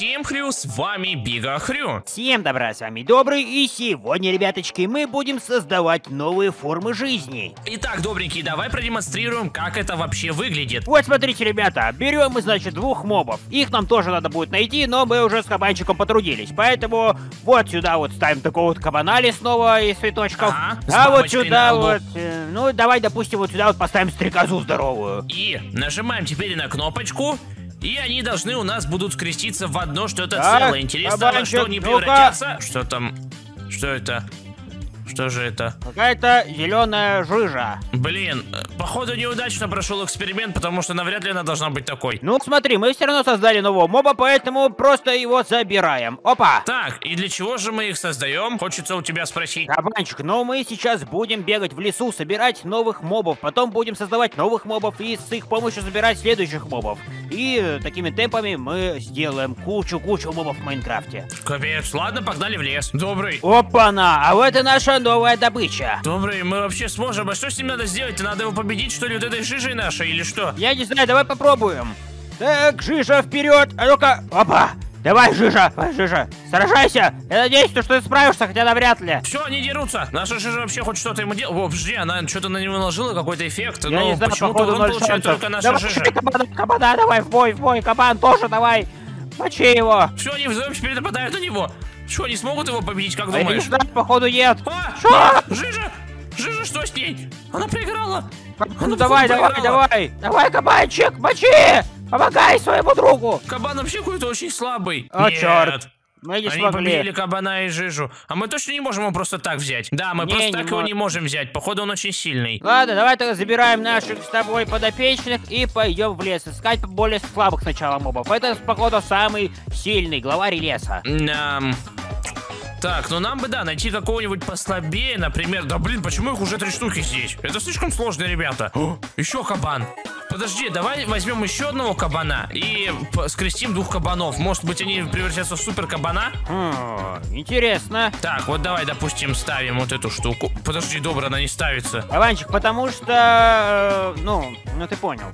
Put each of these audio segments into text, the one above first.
Всем хрю, с вами Бига Хрю. Всем добра, с вами Добрый, и сегодня, ребяточки, мы будем создавать новые формы жизни. Итак, добренький, давай продемонстрируем, как это вообще выглядит. Вот смотрите, ребята, берем мы, значит, двух мобов. Их нам тоже надо будет найти, но мы уже с кабанчиком потрудились. Поэтому вот сюда вот ставим такого вот кабана лесного из цветочков. Ага, а вот сюда вот, э, ну давай, допустим, вот сюда вот поставим стрекозу здоровую. И нажимаем теперь на кнопочку, и они должны у нас будут скреститься в одно что-то целое. Интересно, во что они превратятся? Что там? Что это? Что же это? Какая-то зеленая жижа. Блин, походу неудачно прошел эксперимент, потому что навряд ли она должна быть такой. Ну смотри, мы все равно создали нового моба, поэтому просто его забираем. Опа! Так, и для чего же мы их создаем? Хочется у тебя спросить. Кабанчик, но мы сейчас будем бегать в лесу, собирать новых мобов, потом будем создавать новых мобов и с их помощью собирать следующих мобов. И такими темпами мы сделаем кучу-кучу мобов в Майнкрафте. Капец, ладно, погнали в лес. Добрый. Опа-на! А вот и наша новая добыча. Добрый, мы вообще сможем. А что с ним надо сделать? Надо его победить, что ли, вот этой жижей нашей, или что? Я не знаю, давай попробуем. Так, Жижа, вперед! А ну-ка, опа! Давай, Жижа, Жижа, сражайся! Я надеюсь, что ты справишься, хотя навряд ли. Все, они дерутся. Наша жижа вообще хоть что-то ему делает. О, подожди, она что-то на него наложила, какой-то эффект. Я но не знаю, почему-то он получает шансов. только наша Давай, жижа. кабана, кабана, давай, в бой, в бой, кабан тоже давай. Мочи его. Все, они вдвоем теперь нападают на него. Что, они смогут его победить, как А не думаешь? знаю, походу нет. А, Что? нет, жижа! Жижа, что с ней? Она проиграла. Ну Она давай, походу давай, проиграла. давай. Давай, кабанчик, мочи. Помогай своему другу. Кабан вообще какой-то очень слабый. О, Нет. черт. Мы не Они победили смогли. кабана и жижу. А мы точно не можем его просто так взять. Да, мы Не, просто не так его не можем взять. Походу, он очень сильный. Ладно, давай тогда забираем наших с тобой подопечных и пойдем в лес искать более слабых сначала мобов. Это, походу, самый сильный главарь леса. Ам, Так, ну нам бы, да, найти какого-нибудь послабее, например. Да блин, почему их уже три штуки здесь? Это слишком сложно, ребята. О, еще кабан. Подожди, давай возьмем еще одного кабана и скрестим двух кабанов. Может быть, они превратятся в супер кабана? Хм, интересно. Так, вот давай, допустим, ставим вот эту штуку. Подожди, добро, она не ставится. Кабанчик, потому что... э, ну, ну ты понял.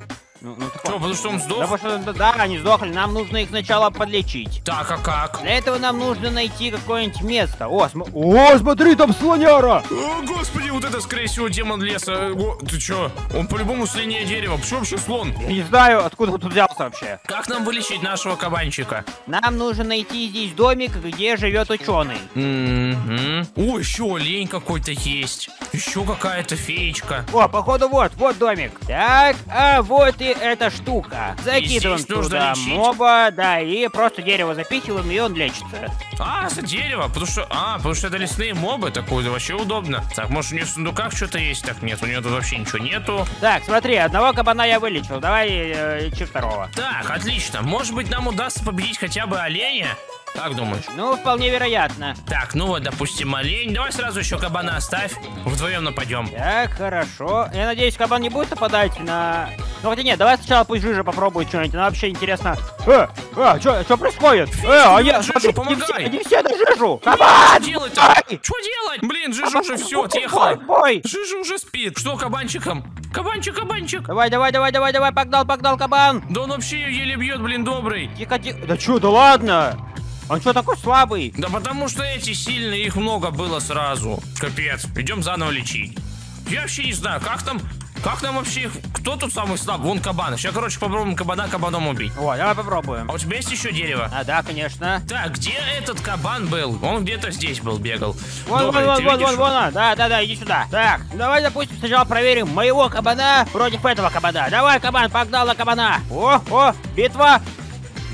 Ну, ну Что, потому что он Да, сдох? потому что, да, они сдохли, нам нужно их сначала подлечить. Так, а как? Для этого нам нужно найти какое-нибудь место. О, см- О, смотри, там слоняра! О, господи, вот это, скорее всего, демон леса. О, ты чё? Он по-любому слинее дерева. Почему вообще слон? Я не знаю, откуда он тут взялся вообще. Как нам вылечить нашего кабанчика? Нам нужно найти здесь домик, где живет ученый. Мгм. О, еще олень какой-то есть. Еще какая-то феечка. О, походу вот, вот домик. Так, а вот и эта штука. Закидываем здесь туда моба, да, и просто дерево запихиваем, и он лечится. А, за дерево, потому что... А, потому что это лесные мобы, такое вообще удобно. Так, может у нее в сундуках что-то есть? Так, нет, у нее тут вообще ничего нету. Так, смотри, одного кабана я вылечил, давай э, лечи второго. Так, отлично. Может быть, нам удастся победить хотя бы оленя? Как думаешь? Ну, вполне вероятно. Так, ну вот, допустим, олень. Давай сразу еще кабана оставь. Вдвоем нападем. Так, хорошо. Я надеюсь, кабан не будет нападать на... Ну, хотя нет, давай сначала пусть Жижа попробует что-нибудь. Она вообще интересно. Э, э, что происходит? Э, а я... Жижа, смотри, помогай. Не все, не все на Жижу! Кабан! Что делать-то? Что делать? Блин, Жижа уже все, Бой, отъехала. бой! Жижа уже спит. Что кабанчиком? Кабанчик, кабанчик. Давай, давай, давай, давай, давай, погнал, погнал, кабан! Да он вообще еле бьет, блин, добрый. Тихо, тихо. Да что, да ладно? Он что такой слабый? Да потому что эти сильные, их много было сразу. Капец, идем заново лечить. Я вообще не знаю, как там, как там вообще, кто тут самый слабый? Вон кабан. Сейчас, короче, попробуем кабана кабаном убить. О, давай попробуем. А у тебя есть еще дерево? А, да, конечно. Так, где этот кабан был? Он где-то здесь был, бегал. Вон, Добрый, вон, вон, вон, вон, вон, он. да, да, да, иди сюда. Так, давай, допустим, сначала проверим моего кабана против этого кабана. Давай, кабан, погнал на кабана. О, о, битва.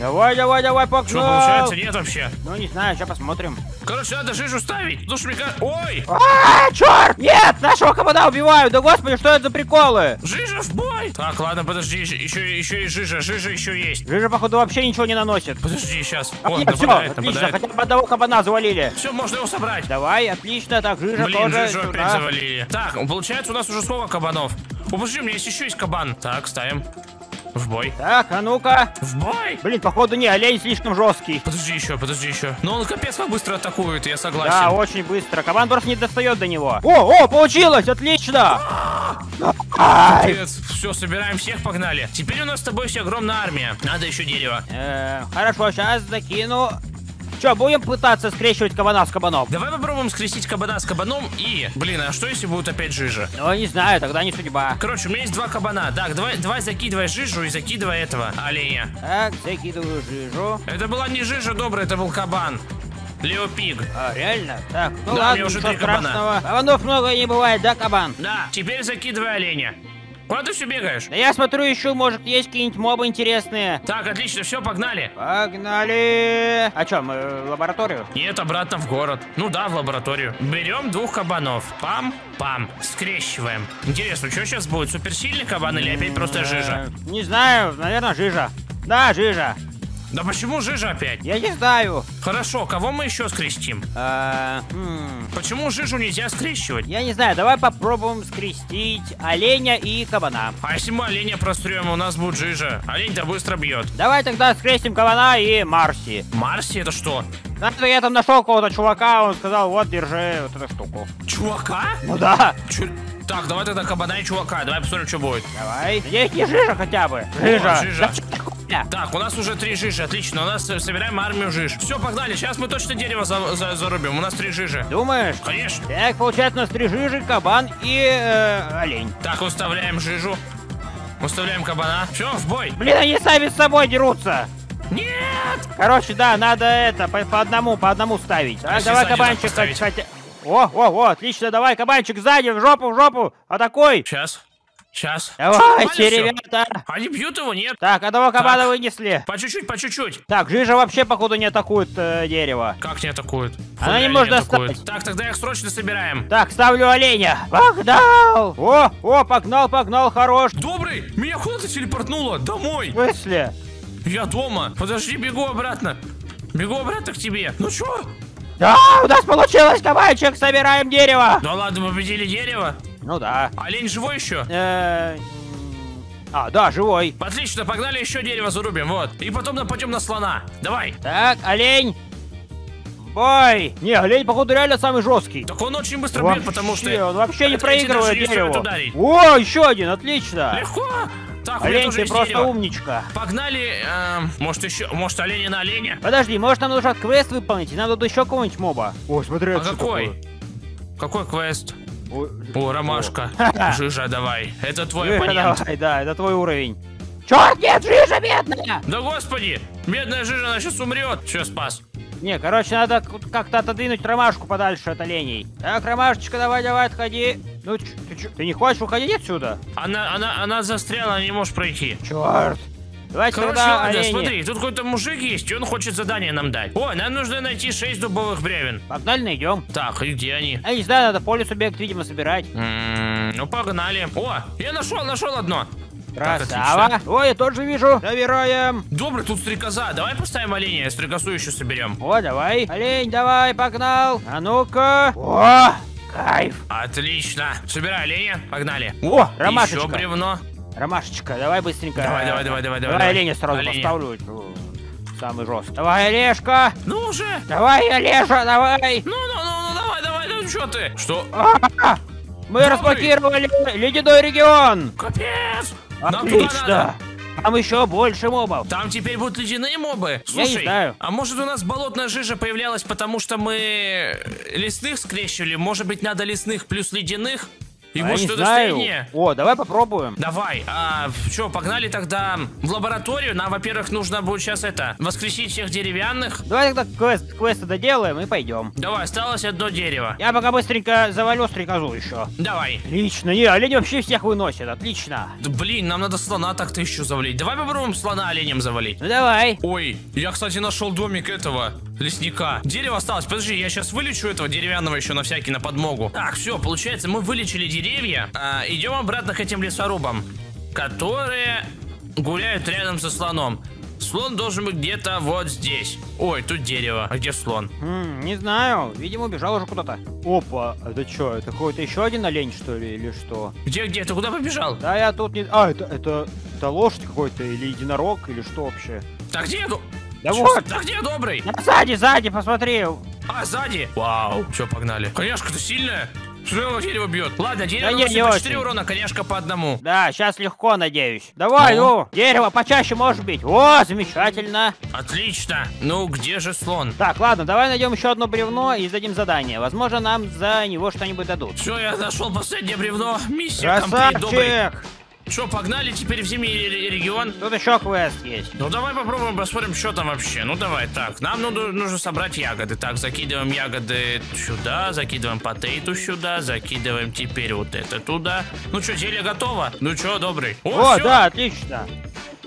Давай, давай, давай, погнал. Что получается? Нет вообще. Ну, не знаю, сейчас посмотрим. Короче, надо жижу ставить. Что мне кажется... Ой! А, черт! Нет, нашего кабана убивают. Да господи, что это за приколы? Жижа в бой! Так, ладно, подожди, еще, еще, и жижа. Жижа еще есть. Жижа, походу, вообще ничего не наносит. Подожди, сейчас. А, О, нет, все, нападает, отлично, нападает. хотя бы одного кабана завалили. Все, можно его собрать. Давай, отлично, так, жижа Блин, тоже жижу опять сюда. завалили. Так, получается, у нас уже сколько кабанов? О, подожди, у меня есть еще есть кабан. Так, ставим. В бой. Так, а ну-ка. В бой! Блин, походу не, олень слишком жесткий. Подожди еще, подожди еще. Но он капец как быстро атакует, я согласен. Да, очень быстро. Кабан просто не достает до него. О, о, получилось, отлично! Ай! Капец. Все, собираем всех, погнали. Теперь у нас с тобой еще огромная армия. Надо еще дерево. Э, Хорошо, сейчас закину. Че, будем пытаться скрещивать кабана с кабаном? Давай попробуем скрестить кабана с кабаном и... Блин, а что если будет опять жижа? Ну, не знаю, тогда не судьба. Короче, у меня есть два кабана. Так, давай, давай закидывай жижу и закидывай этого оленя. Так, закидываю жижу. Это была не жижа добрая, это был кабан. Лео Пиг. А, реально? Так, ну Да, ладно, уже ничего три кабана. Кабанов много не бывает, да, кабан? Да, теперь закидывай оленя. Куда ты все бегаешь? Да я смотрю еще, может, есть какие-нибудь мобы интересные. Так, отлично, все, погнали. Погнали! А что, мы в лабораторию? Нет, обратно в город. Ну да, в лабораторию. Берем двух кабанов. Пам-пам. Скрещиваем. Интересно, что сейчас будет? Суперсильный кабан или опять просто жижа? Э, Не знаю, наверное, жижа. Да, жижа. Да почему жижа опять? Я не знаю. Хорошо, кого мы еще скрестим? А, м, Почему жижу нельзя скрещивать? Я не знаю, давай попробуем скрестить оленя и кабана. А если мы оленя прострем, у нас будет жижа. Олень-то быстро бьет. Давай тогда скрестим кабана и Марси. Марси это что? Надо я там нашел какого-то чувака, он сказал, вот, держи вот эту штуку. Чувака? Ну да, Чё? Так, давай тогда кабана и чувака. Давай посмотрим, что будет. давай. Надеюсь, не жижа хотя бы. Жижа. жижа. Да? Так, у нас уже три жижи, отлично. У нас э, собираем армию жиж. Все, погнали. Сейчас мы точно дерево за- за- зарубим. У нас три жижи. Думаешь? Конечно. Так, получается, у нас три жижи, кабан и э, олень. Так, выставляем жижу. Выставляем кабана. Все, в бой. Блин, они сами с собой дерутся. Нет! Короче, да, надо это, по, по одному, по одному ставить. Так, давай кабанчик, хотя... О, о, о, отлично, давай, кабанчик сзади, в жопу, в жопу, атакуй. Сейчас. Сейчас. Давайте, ребята. Они бьют его, нет? Так, одного кабана Так. вынесли. По чуть-чуть, по чуть-чуть. Так, Жижа вообще, походу, не атакует э, дерево. Как не атакуют? Она не Хуя может атакуют. достать. Так, тогда их срочно собираем. Так, ставлю оленя. Погнал! О, о, погнал, погнал, хорош. Добрый, меня куда-то телепортнуло? Домой. В смысле? Я дома. Подожди, бегу обратно. Бегу обратно к тебе. Ну чё? Да, у нас получилось, кабанчик, собираем дерево. Да ладно, победили дерево. Ну да. Олень живой еще? Э, А, да, живой. Отлично, погнали еще дерево зарубим, вот. И потом нападем на слона. Давай. Так, олень. Бой! Не, олень, походу, реально самый жесткий. Так он очень быстро бьет, потому что... он вообще не проигрывает дерево. О, еще один, отлично. Легко. Так, Олень, ты просто дерево. умничка. Погнали, эм, может еще, может оленя на оленя? Подожди, может нам нужно квест выполнить, и нам надо еще какого-нибудь моба. О, смотри, А какой? Какой квест? О, ромашка. Жижа, давай. Это твой оппонент. Давай, да, это твой уровень. Черт, нет, жижа бедная! Да господи! Бедная жижа, она сейчас умрет. Че спас? Не, короче, надо как-то отодвинуть ромашку подальше от оленей. Так, ромашечка, давай, давай, отходи. Ну, ты, чё, ты не хочешь уходить отсюда? Она, она, она застряла, она не может пройти. Черт. Давайте Короче, ладно, олени. смотри, тут какой-то мужик есть, и он хочет задание нам дать. Ой, нам нужно найти 6 дубовых бревен. Погнали, найдем. Так, и где они? Я не знаю, надо поле субъект, видимо, собирать. М, Ну, погнали. О, я нашел, нашел одно. Красава. Ой, я тоже вижу. Забираем. Добрый, тут стрекоза. Давай поставим оленя, стрекозу еще соберем. О, давай. Олень, давай, погнал. А ну-ка. О, кайф. Отлично. Собирай оленя, погнали. О, ромашечка. Еще бревно. Ромашечка, давай быстренько. Давай, давай, давай, давай, давай, Давай давай. оленя сразу Оленя. поставлю. Самый жесткий. Давай, Олежка. Ну уже. Давай, Олежа, давай. Ну, ну, ну, ну, давай, давай, ну что ты? Что? А, Мы разблокировали ледяной регион. Капец! Отлично. Там еще больше мобов. Там теперь будут ледяные мобы. Я не Слушай, знаю. а может у нас болотная жижа появлялась, потому что мы лесных скрещивали? Может быть, надо лесных плюс ледяных? И А знаю. среднее? О, давай попробуем. Давай, а что, погнали тогда в лабораторию? Нам, во-первых, нужно будет сейчас это, воскресить всех деревянных. Давай тогда квест, квесты доделаем и пойдем. Давай, осталось одно дерево. Я пока быстренько завалю стрекозу еще. Давай. Отлично, не, олень вообще всех выносит, отлично. Да, блин, нам надо слона так-то еще завалить. Давай попробуем слона оленем завалить. Ну давай. Ой, я, кстати, нашел домик этого лесника. Дерево осталось. Подожди, я сейчас вылечу этого деревянного еще на всякий, на подмогу. Так, все, получается, мы вылечили деревья. А, идем обратно к этим лесорубам, которые гуляют рядом со слоном. Слон должен быть где-то вот здесь. Ой, тут дерево. А где слон? Хм, не знаю, видимо, убежал уже куда-то. Опа, это что, это какой-то еще один олень, что ли, или что? Где, где? Ты куда побежал? Да я тут не... А, это, это, это лошадь какой-то, или единорог, или что вообще? Так где? ду- Да Чё, вот, Так где добрый? Да сзади, сзади, посмотри. А, сзади. Вау. Все, погнали. Коняшка, ты сильная? Смотри, он дерево бьет. Ладно, дерево Да не, не по 4 очень. урона, коняшка по одному. Да, сейчас легко, надеюсь. Давай, Ну? ну, дерево почаще может быть. О, замечательно. Отлично. Ну, где же слон? Так, ладно, давай найдем еще одно бревно и сдадим задание. Возможно, нам за него что-нибудь дадут. Все, я нашел последнее бревно. Миссия комплит, добрый. Что, погнали теперь в зимний ре- регион? Тут еще квест есть. Ну давай попробуем посмотрим, что там вообще. Ну давай, так, нам нужно, нужно собрать ягоды. Так, закидываем ягоды сюда, закидываем потейту сюда, закидываем теперь вот это туда. Ну что, зелье готово? Ну что, добрый? О, всё, да, отлично.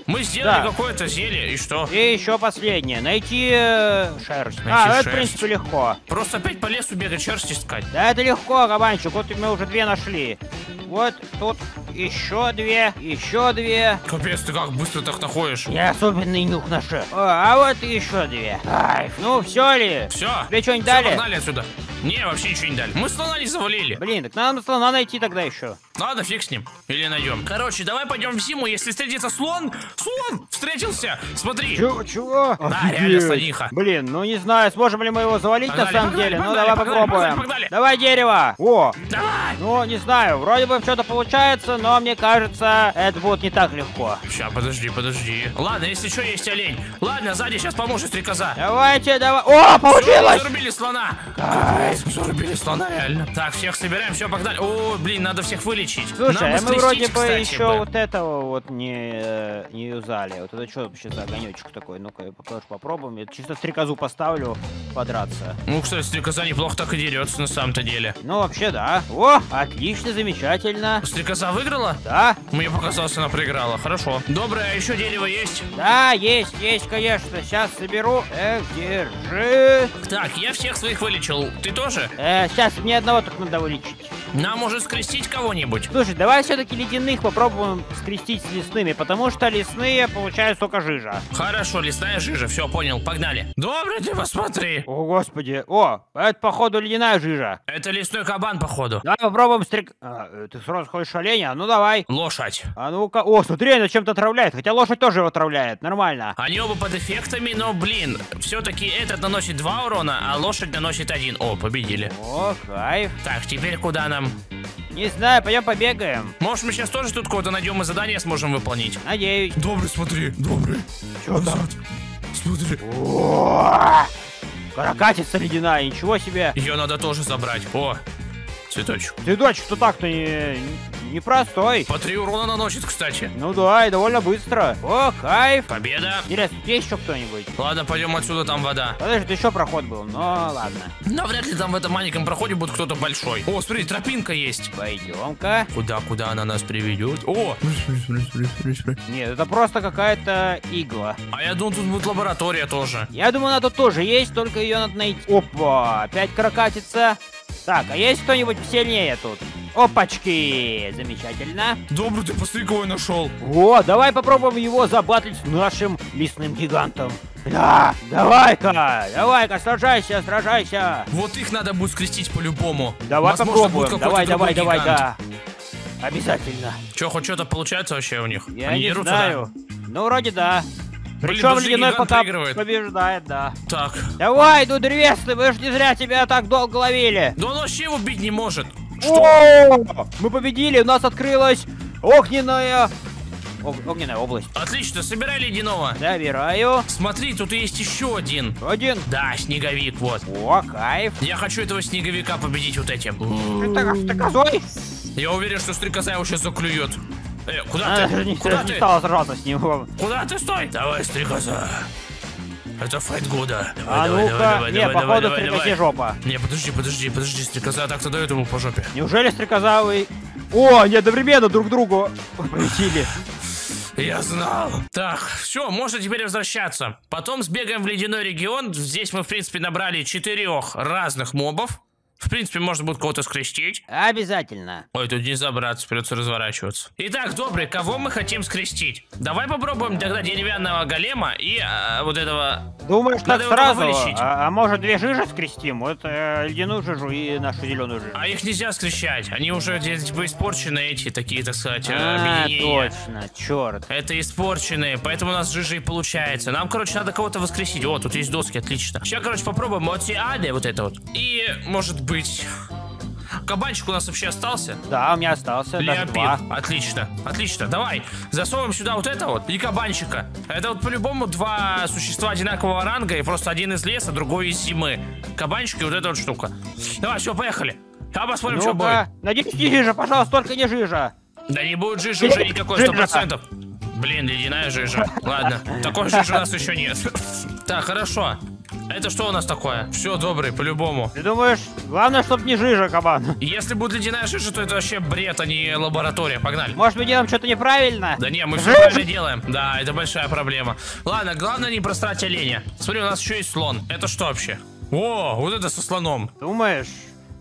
Мы сделали да. какое-то зелье, и что? И еще последнее. Найти э, шерсть. Найти а, это, шерсть. в принципе, легко. Просто опять по лесу бегать, шерсть искать. Да это легко, кабанчик. Вот мы уже две нашли. Вот тут еще две, еще две. Капец, ты как быстро так находишь? Я особенный нюх нашел. О, а вот еще две. Кайф. Ну, все ли? Все, Тебе что-нибудь дали? погнали отсюда. Не, вообще ничего не дали. Мы слона не завалили. Блин, так надо слона найти тогда еще. Ладно, фиг с ним. Или найдем. Короче, давай пойдем в зиму. Если встретится слон, слон встретился. Смотри. Чего? Чего? Да, реально слониха. Блин, ну не знаю, сможем ли мы его завалить Погнали, на самом погнали, деле. ну погнали, давай погнали, попробуем. погнали, погнали. Давай дерево. О, Давай. ну не знаю, вроде бы что-то получается, но мне кажется, это будет не так легко. Сейчас, подожди, подожди. Ладно, если что, есть олень. Ладно, сзади сейчас поможет стрекоза. Давайте, давай. О, получилось! Зарубили слона. Капец, Зарубили слона, реально. Так, всех собираем, все, погнали. О, блин, надо всех вылечить. Слушай, Нам а мы вроде бы еще бы. вот этого вот не, э, не юзали. Вот это что вообще за огонечек такой? Ну-ка, я тоже попробуем. Я чисто стрекозу поставлю подраться. Ну, кстати, стрекоза неплохо так и дерется на самом-то деле. Ну, вообще, да. О, отлично, замечательно. Стрекоза выиграла? Да, Мне показалось, она проиграла. Хорошо. Доброе, а еще дерево есть? да, есть, есть, конечно. Сейчас соберу. Эх, держи. Так, я всех своих вылечил. Ты тоже? Э, сейчас мне одного только надо вылечить. Нам может скрестить кого-нибудь? Слушай, давай все-таки ледяных попробуем скрестить с лесными, потому что лесные получают только жижа. Хорошо, лесная жижа, все, понял, погнали. Добрый ты, посмотри. О, господи. О, это, походу, ледяная жижа. Это лесной кабан, походу. Давай попробуем стрек... А, э, ты сразу хочешь оленя? Ну давай. Лошадь. А ну-ка. О, смотри, она чем-то отравляет. Хотя лошадь тоже его отравляет. Нормально. Они оба под эффектами, но, блин, все-таки этот наносит два урона, а лошадь наносит один. О, победили. О, кайф. Так, теперь куда нам? Не знаю, пойдем побегаем. Может, мы сейчас тоже тут кого-то найдем и задание сможем выполнить? Надеюсь. Добрый, смотри, добрый. Чё там? Смотри. Каракатица ледяная, ничего себе. Ее надо тоже забрать. О, цветочек. Ты дочь, что так-то не... непростой. По три урона наносит, кстати. Ну да, и довольно быстро. О, кайф. Победа. Интересно, есть еще кто-нибудь? Ладно, пойдем отсюда, там вода. Подожди, еще проход был, но ладно. Но вряд ли там в этом маленьком проходе будет кто-то большой. О, смотри, тропинка есть. Пойдем-ка. Куда, куда она нас приведет? О! Нет, это просто какая-то игла. А я думал, тут будет лаборатория тоже. Я думаю, она тут тоже есть, только ее надо найти. Опа, опять крокатица. Так, а есть кто-нибудь сильнее тут? Опачки, замечательно. Добрый, ты посмотри, кого я нашел. О, давай попробуем его забатлить с нашим лесным гигантом. Да, давай-ка, давай-ка, сражайся, сражайся. Вот их надо будет скрестить по-любому. Давай Возможно, попробуем, давай, давай, давай, да. Обязательно. Че, хоть что-то получается вообще у них? Я Они не дерутся, знаю. Ну, вроде да. Причем ледяной проигрывает. побеждает, да. Так. Давай, ну древесный, мы же не зря тебя так долго ловили. Да он вообще его бить не может. О, Мы победили, у нас открылась огненная... ог- огненная область. Отлично, собирай ледяного. Забираю. Смотри, тут есть еще один. Один. Да, снеговик, вот. О, кайф. Я хочу этого снеговика победить вот этим. Это ты козой? Я уверен, что стрекоза его сейчас заклюет. Э, куда Она ты? не, Куда не ты? стала сражаться с ним. Куда ты стой? Давай, стрекоза. Это файт года. Давай, А давай, ну-ка, давай, не, давай, походу давай, стрекозе давай. жопа. Не, подожди, подожди, подожди, стрекоза так-то дает ему по жопе. Неужели стрекоза вы... О, они одновременно друг другу полетели. Я знал. Так, все, можно теперь возвращаться. Потом сбегаем в ледяной регион. Здесь мы, в принципе, набрали четырех разных мобов. В принципе, можно будет кого-то скрестить. Обязательно. Ой, тут не забраться, придется разворачиваться. Итак, добрый, кого мы хотим скрестить? Давай попробуем тогда деревянного голема и а, вот этого... Думаешь, Надо так сразу? вылечить. А, а может две жижи скрестим? Вот э, ледяную жижу и нашу зеленую жижу. А их нельзя скрещать. Они уже типа испорчены эти такие, так сказать, э, А, объединения. точно, черт. Это испорченные, поэтому у нас жижа и получается. Нам, короче, надо кого-то воскресить. О, тут есть доски, отлично. Сейчас, короче, попробуем вот Ады, вот это вот. И, может быть... Кабанчик у нас вообще остался? Да, у меня остался Леопид. два. Отлично, отлично. Давай, засовываем сюда вот это вот и кабанчика. Это вот по-любому два существа одинакового ранга, и просто один из леса, другой из зимы. Кабанчик и вот эта вот штука. Давай, все, поехали. А посмотрим, что будет. Надеюсь, не жижа, пожалуйста, только не жижа. Да не будет жижи уже никакой, сто процентов. Блин, ледяная жижа. Ладно, такой жижи у нас еще нет. Так, хорошо. Это что у нас такое? Все, добрый, по-любому. Ты думаешь, главное, чтобы не жижа, кабан. Если будет ледяная жижа, то это вообще бред, а не лаборатория. Погнали. Может, мы делаем что-то неправильно? Да не, мы все правильно делаем. Да, это большая проблема. Ладно, главное не просрать оленя. Смотри, у нас еще есть слон. Это что вообще? О, вот это со слоном. Думаешь?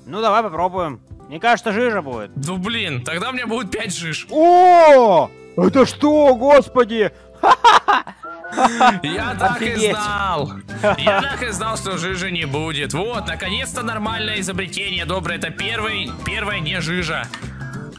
Ну, давай попробуем. Мне кажется, жижа будет. Ну блин, тогда у меня будет 5 жиж. О! Это что, господи? Я так и знал. Я так и знал, что жижи не будет. Вот, наконец-то нормальное изобретение. Доброе, это первый, первая не жижа.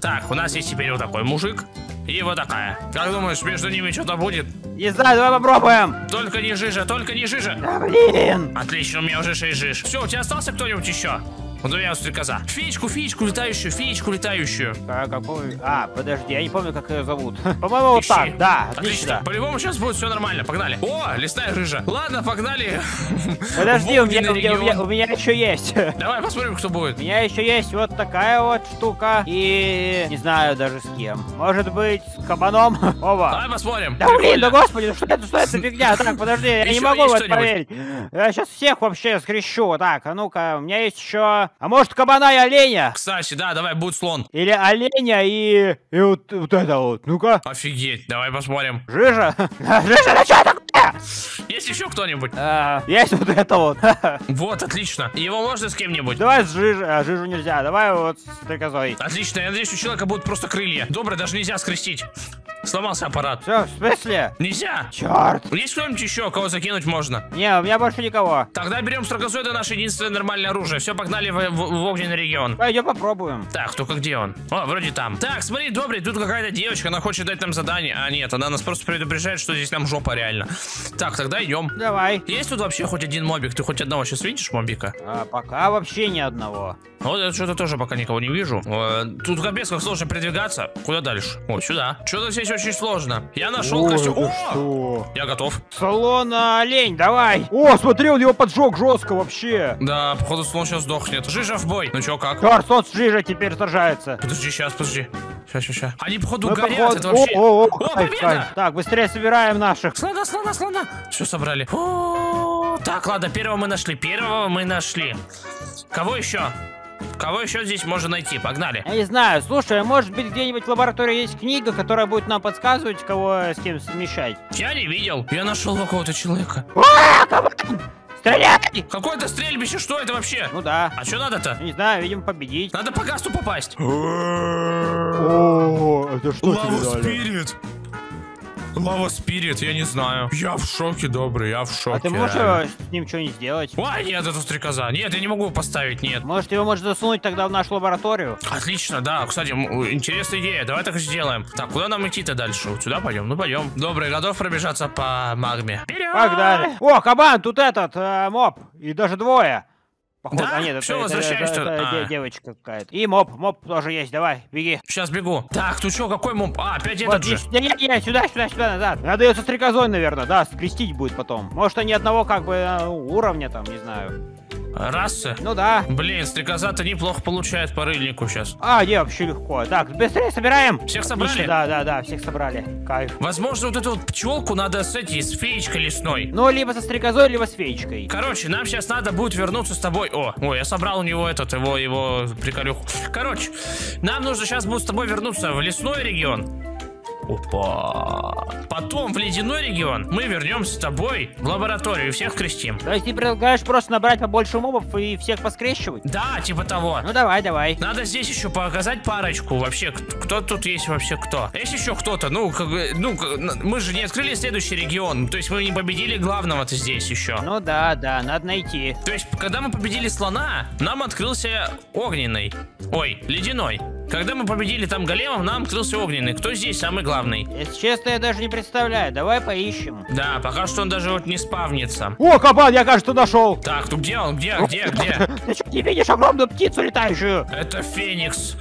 Так, у нас есть теперь вот такой мужик. И вот такая. Как думаешь, между ними что-то будет? Не знаю, давай попробуем. Только не жижа, только не жижа. Да, блин. Отлично, у меня уже 6 жиж. Все, у тебя остался кто-нибудь еще? Вот у меня стрекоза. Феечку, феечку летающую, феечку летающую. А, какой? А, подожди, я не помню, как ее зовут. По-моему, вот так, да, Отлично. отлично. По-любому сейчас будет все нормально. Погнали. О, лесная жижа. Ладно, погнали. Подожди, у меня, у, меня, у, меня, у меня еще есть. Давай посмотрим, кто У будет. меня еще есть вот такая вот штука. И не знаю даже с кем. Может быть, с кабаном? Оба. Давай посмотрим. Да блин, да господи, что это, что это фигня? Так, подожди, я не могу в это поверить. Я сейчас всех вообще скрещу. Так, а ну-ка, у меня есть еще... А может, кабана и оленя? Кстати, да, давай, будет слон. Или оленя и... И вот, вот это вот. Ну-ка. Офигеть, давай посмотрим. Жижа? Жижа, ну что такое? Есть еще кто-нибудь? А, Есть вот это вот. Вот, отлично. Его можно с кем-нибудь? Давай с жижей. А, жижу нельзя. Давай вот с стрекозой. Отлично, я надеюсь, у человека будут просто крылья. Добрый, даже нельзя скрестить. Сломался аппарат. Все, в смысле? Нельзя. Черт. Есть кто-нибудь еще, кого закинуть можно? Не, у меня больше никого. Тогда берем строкозу, это наше единственное нормальное оружие. Все, погнали в, в- в огненный регион. Пойдем попробуем. Так, только где он? О, вроде там. Так, смотри, добрый, тут какая-то девочка, она хочет дать нам задание. А, нет, она нас просто предупреждает, что здесь нам жопа реально. Так, тогда идем. Давай. Есть тут вообще хоть один мобик? Ты хоть одного сейчас видишь мобика? А, пока вообще ни одного. Вот я что-то тоже пока никого не вижу. Э, Тут капец как сложно передвигаться. Куда дальше? О, сюда. Что-то здесь очень сложно. Я нашел костюм. О! что? Я готов. Салон а, олень, давай. О, смотри, он его поджег жестко вообще. Да, походу слон сейчас сдохнет. Жижа в бой. Ну чё, как? Черт, он с жижей теперь сражается. Подожди, сейчас, подожди. Сейчас, сейчас, сейчас. Они, походу, Мы, горят. походу- Это вообще... О, о, о, О, кайф, победа! кайф. Так, быстрее собираем наших. Слона, слона, слона. Все собрали. О, Так, ладно, первого мы нашли. Первого мы нашли. Кого еще? Кого еще здесь можно найти? Погнали. Я не знаю, слушай, а может быть где-нибудь в лаборатории есть книга, которая будет нам подсказывать, кого с кем совмещать? Я не видел. Я нашел какого-то человека. Стреляй! Какое-то стрельбище, что это вообще? Ну да. А что надо-то? Не знаю, видимо, победить. Надо по гасту попасть. О, это что Лава Спирит. Лава Спирит, я не знаю. Я в шоке, добрый, я в шоке. А ты можешь реально. э, с ним что-нибудь сделать? Ой, нет, это стрекоза. Нет, я не могу поставить, нет. Может, его можно засунуть тогда в нашу лабораторию? Отлично, да. Кстати, интересная идея. Давай так и сделаем. Так, куда нам идти-то дальше? Вот сюда пойдем? Ну, пойдем. Добрый, готов пробежаться по магме? Вперед! Погнали. О, кабан, тут этот, э, моб. И даже двое. Походу, Да? а нет, это, Всё, это- это- это А. де- девочка какая-то. И моб, моб тоже есть, давай, беги. Сейчас бегу. Так, тут что, какой моб? А, опять Вот этот же. не, не, не, сюда, сюда, сюда, назад. Надо ее со стрекозой, наверное, да, скрестить будет потом. Может, они одного как бы э, уровня там, не знаю. Расы. Ну да. Блин, стрекоза-то неплохо получает по рыльнику сейчас. А, не, вообще легко. Так, быстрее собираем. Всех собрали? Отлично, Да, да, да, всех собрали. Кайф. Возможно, вот эту вот пчелку надо с этой, с феечкой лесной. Ну, либо со стрекозой, либо с феечкой. Короче, нам сейчас надо будет вернуться с тобой. О, ой, я собрал у него этот, его, его приколюху. Короче, нам нужно сейчас будет с тобой вернуться в лесной регион. Опа. Потом в ледяной регион мы вернемся с тобой в лабораторию и всех крестим. То есть ты предлагаешь просто набрать побольше мобов и всех поскрещивать? Да, типа того. Ну давай, давай. Надо здесь еще показать парочку. Вообще, кто тут есть вообще кто? Есть еще кто-то? Ну, как бы, ну, мы же не открыли следующий регион. То есть мы не победили главного-то здесь еще. Ну да, да, надо найти. То есть, когда мы победили слона, нам открылся огненный. Ой, ледяной. Когда мы победили там големов, нам открылся огненный. Кто здесь самый главный? Если честно, я даже не представляю. Давай поищем. Да, пока что он даже вот не спавнится. О, кабан, я, кажется, нашел. Так, ну где он? Где? Где? Где? Ты что, не видишь огромную птицу летающую? Это Феникс.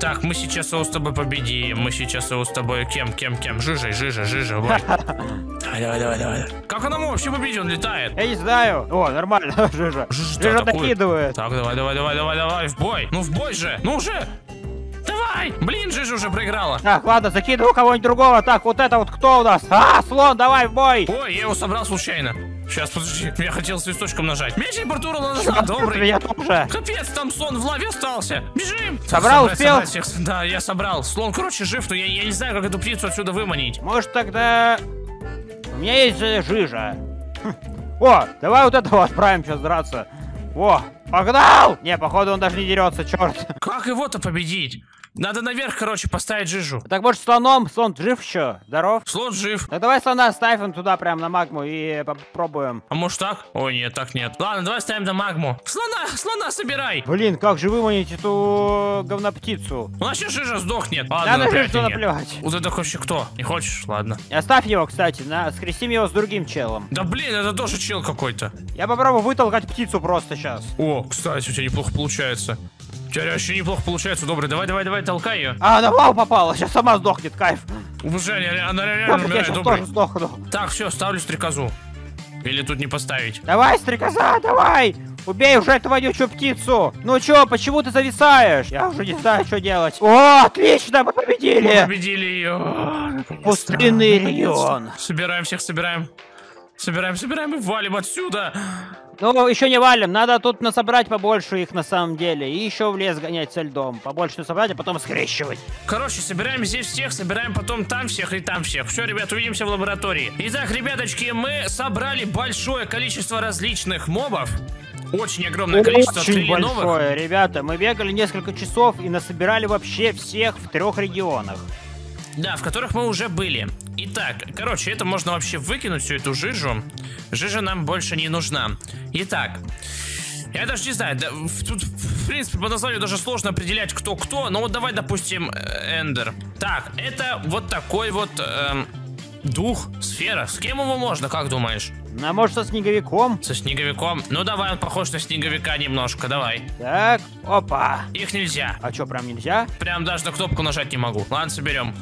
Так, мы сейчас его с тобой победим. Мы сейчас его с тобой кем, кем, кем? Жижей, жижа, жижа. Давай, давай, давай, давай. давай. Как он вообще победить? Он летает. Я не знаю. О, нормально, Жижа. Жижа Жижа докидывает. Так, давай, давай, давай, давай, давай, в бой. Ну, в бой же. Ну уже. Давай. Блин, Жижа уже проиграла. Так, ладно, закидываю кого-нибудь другого. Так, вот это вот кто у нас? А, слон, давай в бой. Ой, я его собрал случайно. Сейчас, подожди. Я хотел свисточком нажать. Меч температуру назад, добрый. Я тоже. Капец, там слон в лаве остался. Бежим. Собрал, Собрать, успел? собрать всех. Да, я собрал. Слон, короче, жив, но я, я не знаю, как эту птицу отсюда выманить. Может тогда... У меня есть жижа. Хм. О, давай вот этого отправим сейчас драться. О, погнал! Не, походу он даже не дерется, черт. Как его-то победить? Надо наверх, короче, поставить жижу. Так может слоном? Слон жив еще? Здоров? Слон жив. Так давай слона ставим туда прям на магму и попробуем. А может так? Ой, нет, так нет. Ладно, давай ставим на магму. Слона, слона собирай. Блин, как же выманить эту говноптицу? У нас сейчас жижа сдохнет. Ладно, Да на опять жижу наплевать. Вот это вообще кто? Не хочешь? Ладно. Оставь его, кстати, на... скрестим его с другим челом. Да блин, это тоже чел какой-то. Я попробую вытолкать птицу просто сейчас. О, кстати, у тебя неплохо получается. Тебя вообще неплохо получается, добрый. Давай, давай, давай, толкай ее. А, она в лаву попала, сейчас сама сдохнет, кайф. Уже, она, реально Я умирает, сейчас добрый. тоже сдохну. Так, все, ставлю стрекозу. Или тут не поставить? Давай, стрекоза, давай! Убей уже эту вонючую птицу! Ну чё, почему ты зависаешь? Я уже не знаю, что делать. О, отлично, мы Мы победили! победили ее. Пустынный регион. Собираем всех, собираем. Собираем, собираем и валим отсюда. Ну, еще не валим, надо тут насобрать побольше их на самом деле. И еще в лес гонять со льдом. Побольше насобрать, а потом скрещивать. Короче, собираем здесь всех, собираем потом там всех и там всех. Все, ребят, увидимся в лаборатории. Итак, ребяточки, мы собрали большое количество различных мобов. Очень огромное количество Очень открыли новых. большое, ребята. Мы бегали несколько часов и насобирали вообще всех в трех регионах. Да, в которых мы уже были. Итак, короче, это можно вообще выкинуть, всю эту жижу. Жижа нам больше не нужна. Итак, я даже не знаю, да, тут, в принципе, по названию даже сложно определять, кто кто, но вот давай, допустим, э, Эндер. Так, это вот такой вот эм, дух, сфера. С кем его можно, как думаешь? А может со снеговиком? Со снеговиком? Ну давай, он похож на снеговика немножко, давай. Так, опа. Их нельзя. А что, прям нельзя? Прям даже на кнопку нажать не могу. Ладно, соберем.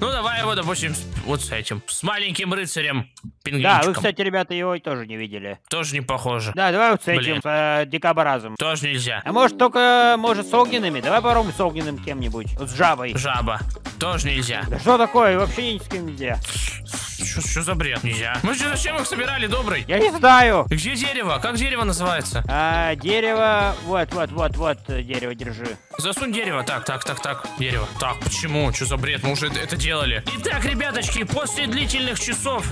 Ну, давай его, допустим, вот с этим. С маленьким рыцарем. Да, вы, кстати, ребята, его тоже не видели. Тоже не похоже. Да, давай вот с Блин. этим, с э, дикобразом. Тоже нельзя. А может только, может, с огненными? Давай попробуем с огненным кем-нибудь. Вот с жабой. Жаба. Тоже нельзя. Да что такое? Вообще ни с кем нельзя. Что за бред? Нельзя. Мы же зачем их собирали, добрый? Я не знаю. Где дерево? Как дерево называется? А, дерево... Вот, вот, вот, вот, э, дерево держи. Засунь дерево. Так, так, так, так. Дерево. Так, почему? Что за бред? Мы уже это- это делали. Итак, ребяточки, после длительных часов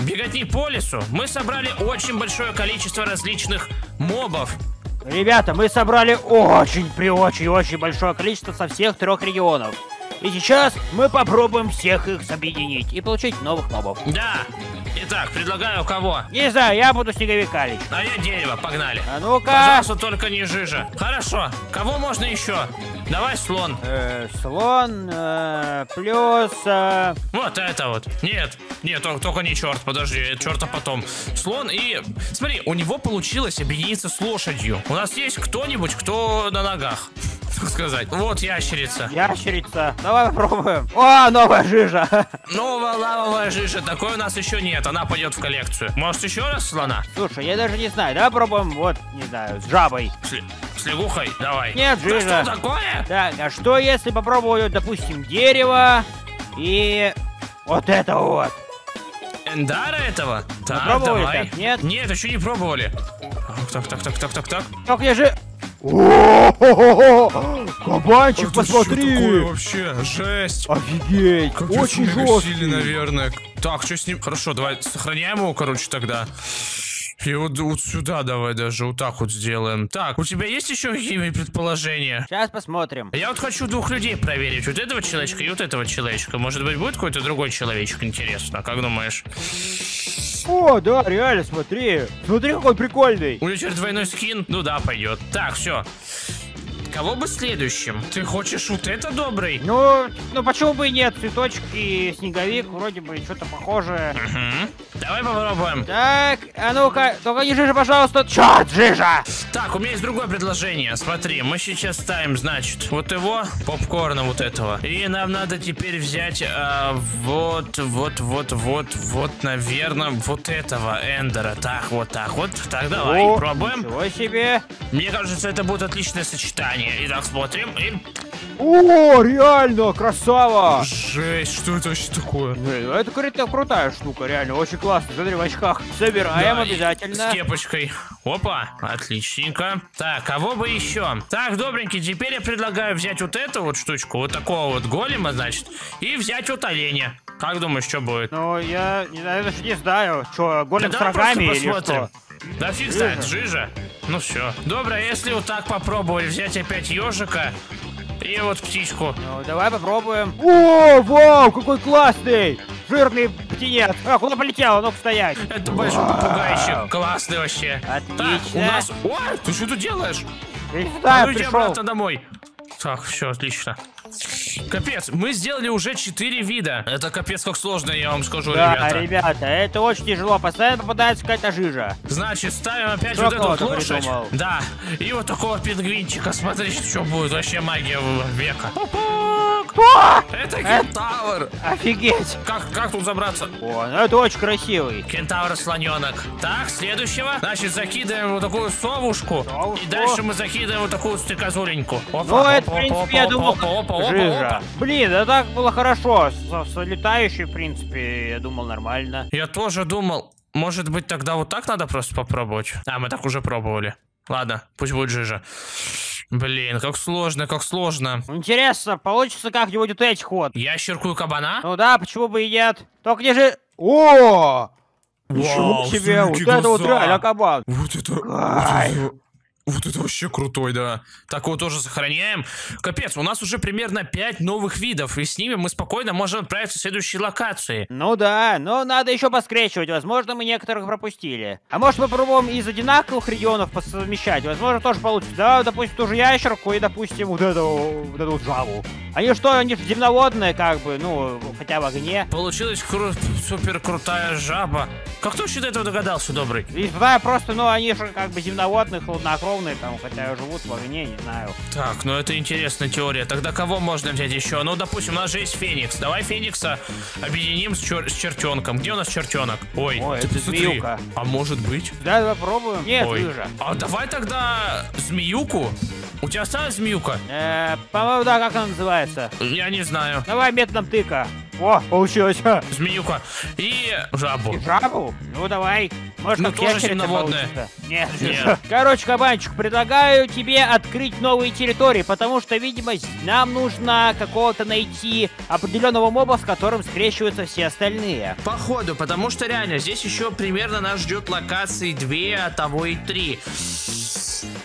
беготни по лесу мы собрали очень большое количество различных мобов. Ребята, мы собрали очень, при очень, очень большое количество со всех трех регионов. И сейчас мы попробуем всех их объединить и получить новых мобов. Да. Итак, предлагаю кого? Не знаю, я буду снеговика лечь. А я дерево, погнали. А ну-ка. Пожалуйста, только не жижа. Хорошо. Кого можно еще? Давай слон. Э, слон, э, плюс... э, Вот это вот. Нет, нет, только, только не черт, подожди, черта потом. Слон и... Смотри, у него получилось объединиться с лошадью. У нас есть кто-нибудь, кто на ногах, так сказать. Вот ящерица. ящерица. Давай попробуем. О, новая жижа. Новая лавовая жижа, такой у нас еще нет, она пойдет в коллекцию. Может еще раз слона? Слушай, я даже не знаю. Давай попробуем, вот, не знаю, с жабой. С, с лягухой? Давай. Нет, Да жижа. что такое? Так, а что если попробовать, допустим, дерево и вот это вот? Эндара этого? Так, пробовали давай. так, нет? Нет, еще не пробовали. Так, так, так, так, так, так. Только я же... О, Кабанчик, посмотри! вообще? Жесть. Офигеть! Очень жесткий. наверное. Так, что с ним? Хорошо, давай сохраняем его, короче, тогда. И вот, вот сюда давай даже вот так вот сделаем. Так, у тебя есть еще какие-нибудь предположения? Сейчас посмотрим. Я вот хочу двух людей проверить. Вот этого человечка и вот этого человечка. Может быть, будет какой-то другой человечек, интересно. Как думаешь? О, да, реально, смотри. Смотри, какой прикольный. У него теперь двойной скин? Ну да, пойдет. Так, все. Кого бы следующим? Ты хочешь вот это добрый? Ну, ну почему бы и нет? Цветочек и снеговик вроде бы что-то похожее. Мгм. Давай попробуем. Так, а ну-ка, только не жижа, пожалуйста. Черт, жижа! Так, у меня есть другое предложение. Смотри, мы сейчас ставим, значит, вот его, попкорна вот этого. И нам надо теперь взять а, вот, вот, вот, вот, вот, наверное, вот этого Эндера. Так, вот так вот. Так, давай, О, пробуем. Ничего себе. Мне кажется, это будет отличное сочетание. Итак, смотрим. И... О, реально, красава. Жесть, что это вообще такое? Блин, ну это крутая, крутая штука, реально, очень классно. Смотри, в очках. Собираем Да, обязательно. С кепочкой. Опа, отличненько. Так, кого бы еще? Так, добренький, теперь я предлагаю взять вот эту вот штучку, вот такого вот голема, значит, и взять вот оленя. Как думаешь, что будет? Ну, я не знаю, даже не знаю, что, голем Да с рогами или посмотрим. что? Да фиг знает, жижа. Ну все. Добро, если вот так попробовать взять опять ежика и вот птичку. Ну, давай попробуем. О, вау, какой классный! Жирный птенец. А, куда полетел? Ну-ка стоять. Это большой попугайчик. Классный вообще. Так, у Отлично. нас... Ой, ты что тут делаешь? Я А сюда ну иди пришел. обратно домой. Так, все, отлично. Капец, мы сделали уже 4 вида. Это капец как сложно, я вам скажу, Да, ребята. ребята, это очень тяжело. Постоянно попадается какая-то жижа. Значит, ставим опять Кто вот эту вот лошадь. придумал? Да. И вот такого пингвинчика. Смотрите, что будет. Вообще магия в- века. Пупок. Это кентавр. Офигеть. Как, как тут забраться? О, ну это очень красивый. Кентавр слоненок. Так, следующего. Значит, закидываем вот такую совушку. Совушку. И дальше мы закидываем вот такую стрекозуленьку. Опа, Ну, это, в принципе, опа, я думал, опа, опа, опа, жижа. опа. Блин, да так было хорошо. С, с летающей, в принципе, я думал, нормально. Я тоже думал, может быть, тогда вот так надо просто попробовать. А, мы так уже пробовали. Ладно, пусть будет жижа. Блин, как сложно, как сложно. Интересно, получится как-нибудь вот этих вот. Ящерку и кабана? Ну да, почему бы и нет. Только где же... О! Ничего Вау, себе, вот это вот реально кабан. Вот это, вот Кайф. это, вот это вообще крутой, да. Так вот тоже сохраняем. Капец, у нас уже примерно 5 новых видов, и с ними мы спокойно можем отправиться в следующие локации. Ну да, но надо еще поскрещивать. Возможно, мы некоторых пропустили. А может, мы попробуем из одинаковых регионов посовмещать? Возможно, тоже получится. Да, допустим, ту же ящерку и, допустим, вот эту вот, эту жабу. Они что, они же земноводные, как бы, ну, хотя в огне. Получилась кру- супер крутая жаба. Как ты вообще до этого догадался, добрый? Не знаю, просто, ну, они же как бы земноводные, хладнокровные, там, хотя живут в огне, не знаю. Так, ну это интересная теория. Тогда кого можно взять еще? Ну, допустим, у нас же есть Феникс. Давай Феникса объединим с, чер- с чертенком. Где у нас чертенок? Ой, Ой, это посмотри. змеюка. А может быть? Да, давай попробуем. Нет, Ой. жижа. А давай тогда змеюку. У тебя осталась змеюка? Э, по-моему, да, как она называется? Я не знаю. Давай методом тыка. О, получилось. Змеюка. И жабу. И жабу? Ну давай. Может, Ну, тоже земноводная. Нет, Нет. Короче, кабанчик, предлагаю тебе открыть новые территории, потому что, видимо, нам нужно какого-то найти определенного моба, с которым скрещиваются все остальные. Походу, потому что реально здесь еще примерно нас ждет локации 2, а того и 3.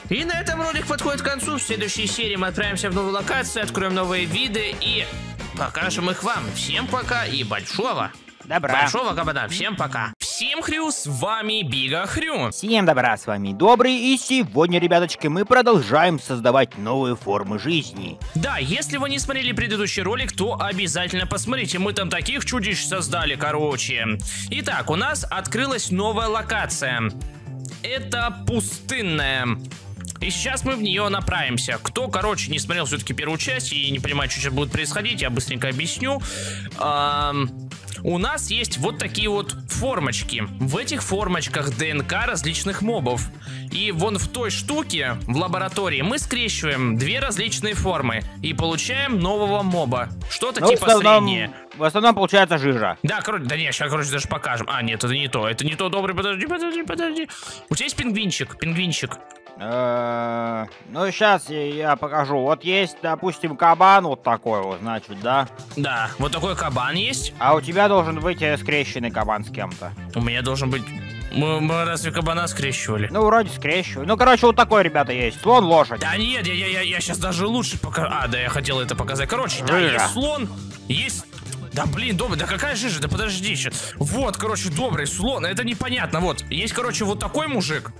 И на этом ролик подходит к концу. В следующей серии мы отправимся в новую локацию, откроем новые виды и покажем их вам. Всем пока и большого, Добра. большого кабана. Всем пока. Всем хрю, с вами Бига Хрю. Всем добра, с вами Добрый, и сегодня, ребяточки, мы продолжаем создавать новые формы жизни. Да, если вы не смотрели предыдущий ролик, то обязательно посмотрите. Мы там таких чудищ создали, короче. Итак, у нас открылась новая локация. Это пустынная. И сейчас мы в нее направимся. Кто, короче, не смотрел все-таки первую часть и не понимает, что сейчас будет происходить, я быстренько объясню. Ам, у нас есть вот такие вот формочки. В этих формочках ДНК различных мобов. И вон в той штуке, в лаборатории, мы скрещиваем две различные формы и получаем нового моба. Что-то Ну, типа основном, среднее. в основном получается жижа. Да, короче, да не, сейчас, короче, даже покажем. А, нет, это не то, это не то, добрый, подожди, подожди, подожди. У тебя есть пингвинчик, пингвинчик. Э, Ну, сейчас я покажу. Вот есть, допустим, кабан вот такой вот, значит, да? Да, вот такой кабан есть. А у тебя должен быть э, скрещенный кабан с кем-то. У меня должен быть... Мы, мы разве кабана скрещивали? Ну, вроде скрещиваю. Ну, короче, вот такой, ребята, есть. Слон, лошадь. Да нет, я, я, я, я сейчас даже лучше покажу. А, да, я хотел это показать. Короче, да, Жижа. есть слон, есть... Да блин, добрый, да какая жижа, да подожди сейчас. Вот, короче, добрый слон, это непонятно. Вот, есть, короче, вот такой мужик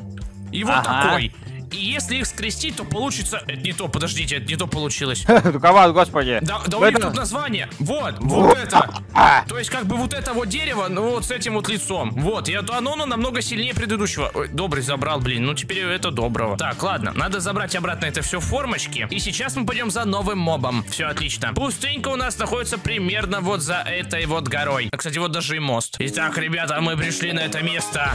и вот Ага. такой. И если их скрестить, то получится... Это не то, подождите, это не то получилось. Кабан, господи. Да, да у них тут название. Вот, Вот. это. А, То есть как бы вот это вот дерево, ну вот с этим вот лицом. Вот, и это оно, намного сильнее предыдущего. Ой, добрый забрал, блин, ну теперь это доброго. Так, ладно, надо забрать обратно это все в формочке. И сейчас мы пойдем за новым мобом. Все отлично. Пустынька у нас находится примерно вот за этой вот горой. А, Кстати, вот даже и мост. Итак, ребята, мы пришли на это место.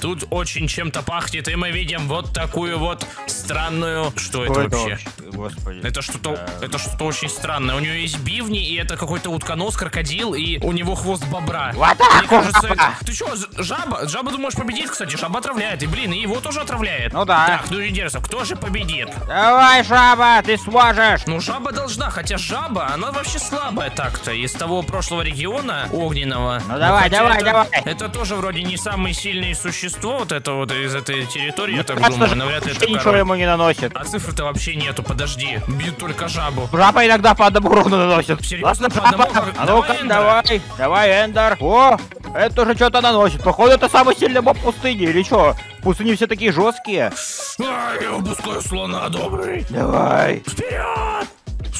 Тут очень чем-то пахнет, и мы видим вот такую вот странную... Что это вообще? Господи. Это что-то, это что-то очень странное. У нее есть бивни, и это какой-то утконос, крокодил, и у него хвост бобра. Так Мне кажется, это... Ты что, жаба? Жаба, думаешь, победит, кстати? Жаба отравляет, и, блин, и его тоже отравляет. Ну да. Так, ну интересно, кто же победит? Давай, жаба, ты сможешь. Ну, жаба должна, хотя жаба, она вообще слабая так-то, из того прошлого региона огненного. Ну, давай, хотя давай, это, давай. Это тоже вроде не самое сильное существо, вот это вот из этой территории, я так думаю, что навряд ли это ничего ему не наносит. А цифр-то вообще нету, подожди, бьют только жабу. Жаба иногда по одному урону наносит. Серьезно, Ладно, одному? А ну-ка, Давай, давай, Эндер. О, это тоже что-то наносит. Походу, это самый сильный моб пустыни, или что? В пустыне все такие жесткие. А, я выпускаю слона, добрый. Давай. Вперед!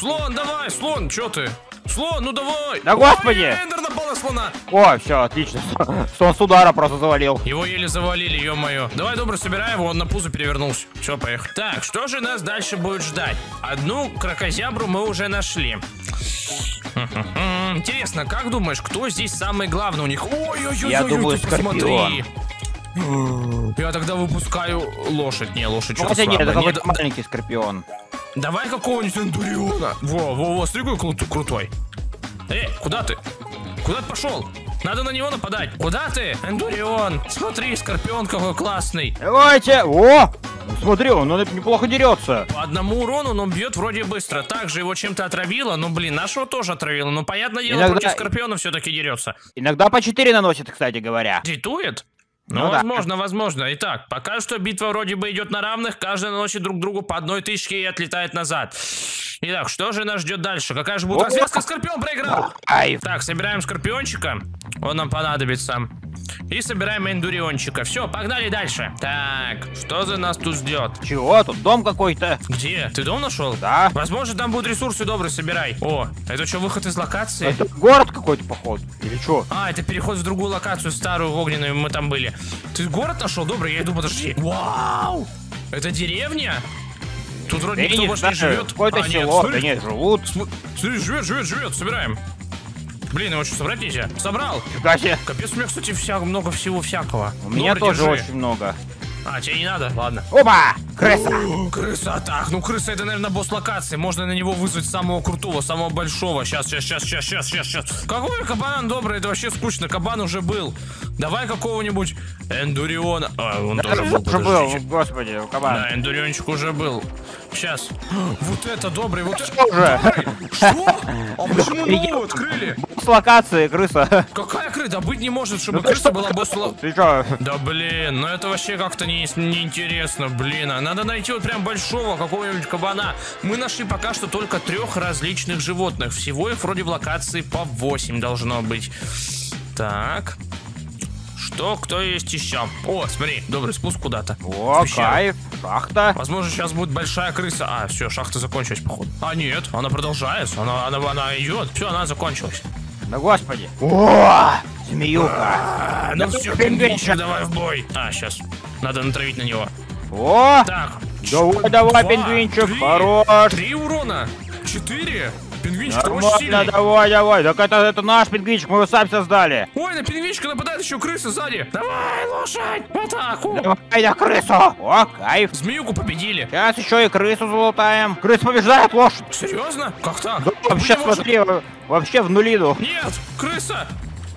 Слон, давай, слон, чё ты? Слон, ну давай! Да господи! Ой, Эндер напал на слона! О, все, отлично. Что он с удара просто завалил. Его еле завалили, ё-моё. Давай, добрый, собирай его, он на пузо перевернулся. Все, поехали. Так, что же нас дальше будет ждать? Одну крокозябру мы уже нашли. Интересно, как думаешь, кто здесь самый главный у них? Ой-ой-ой, Я думаю, ты посмотри. Я тогда выпускаю лошадь. Не, лошадь Ну, что-то Хотя нет, это какой-то маленький скорпион. Давай какого-нибудь Эндуриона. Во, во, во, смотри, какой крут- крутой. Эй, куда ты? Куда ты пошел? Надо на него нападать. Куда ты? Эндурион. Смотри, Скорпион какой классный. Давайте. О, смотри, он, он неплохо дерется. По одному урону, но бьет вроде быстро. Также его чем-то отравило. Ну, блин, нашего тоже отравило. Но, понятное дело, Иногда- против Скорпиона все-таки дерется. Иногда по 4 наносит, кстати говоря. Дитует? Ну, Ну да. возможно, возможно. Итак, пока что битва вроде бы идет на равных, каждый наносит друг другу по одной тысячке и отлетает назад. Итак, что же нас ждет дальше? Какая же будет развязка? Скорпион проиграл! Кайф. Так, собираем скорпиончика. Он нам понадобится. И собираем эндуриончика. Все, погнали дальше. Так, что за нас тут ждет? Чего? Тут дом какой-то. Где? Ты дом нашел? Да. Возможно, там будут ресурсы добрые, собирай. О, это что, выход из локации? Это город какой-то, походу. Или что? А, это переход в другую локацию, старую, огненную, мы там были. Ты город нашел? Добрый, я иду, подожди. Вау! Это деревня? Тут вроде никто не больше не живет. Какое-то А, нет, село. смотри, Да нет, живут. см- Смотри, живет, живет, живет, собираем. Блин, его что, собрать нельзя? Собрал. Фига себе. Капец, у меня, кстати, вся, много всего всякого. У меня Добрый, тоже держи. очень много. А, тебе не надо? Ладно. Опа! Крыса! Крыса, так, ну крыса это, наверное, босс локации. Можно на него вызвать самого крутого, самого большого. Сейчас, сейчас, сейчас, сейчас, сейчас, сейчас, сейчас. Какой кабан добрый, это вообще скучно. Кабан уже был. Давай какого-нибудь Эндуриона. А, он тоже был, Уже был, господи, кабан. Да, Эндуриончик уже был. Сейчас. Вот это добрый, вот это... Уже. Что? А почему новую открыли? С локации, крыса. Какая крыса? Да быть не может, чтобы Ну крыса была босс ло- Ты чё? да блин, ну это вообще как-то не, неинтересно, блин. А надо найти вот прям большого какого-нибудь кабана. Мы нашли пока что только трех различных животных. Всего их вроде в локации по 8 должно быть. Так. Что, кто есть еще? О, смотри, добрый спуск куда-то. О, кайф. Шахта. Возможно, сейчас будет большая крыса. А, все, шахта закончилась, походу. А, нет, она продолжается. Она, она, она идет. Все, она закончилась. Да господи. О, змеюка. А, ну Да все, пингвинчик. давай в бой. А, сейчас. Надо натравить на него. О, Так. давай, давай, Два, пингвинчик, три, хорош. Три урона. Четыре. Пингвинчик Нормально, давай, давай. Так это, это наш пингвинчик, мы его сами создали. Ой, на пингвинчика нападает еще крыса сзади. Давай, лошадь, в атаку. Давай на крысу. О, кайф. Змеюку победили. Сейчас еще и крысу залутаем. Крыса побеждает лошадь. Серьезно? Как так? Да, вообще, смотри, вообще в нулину. Нет, крыса.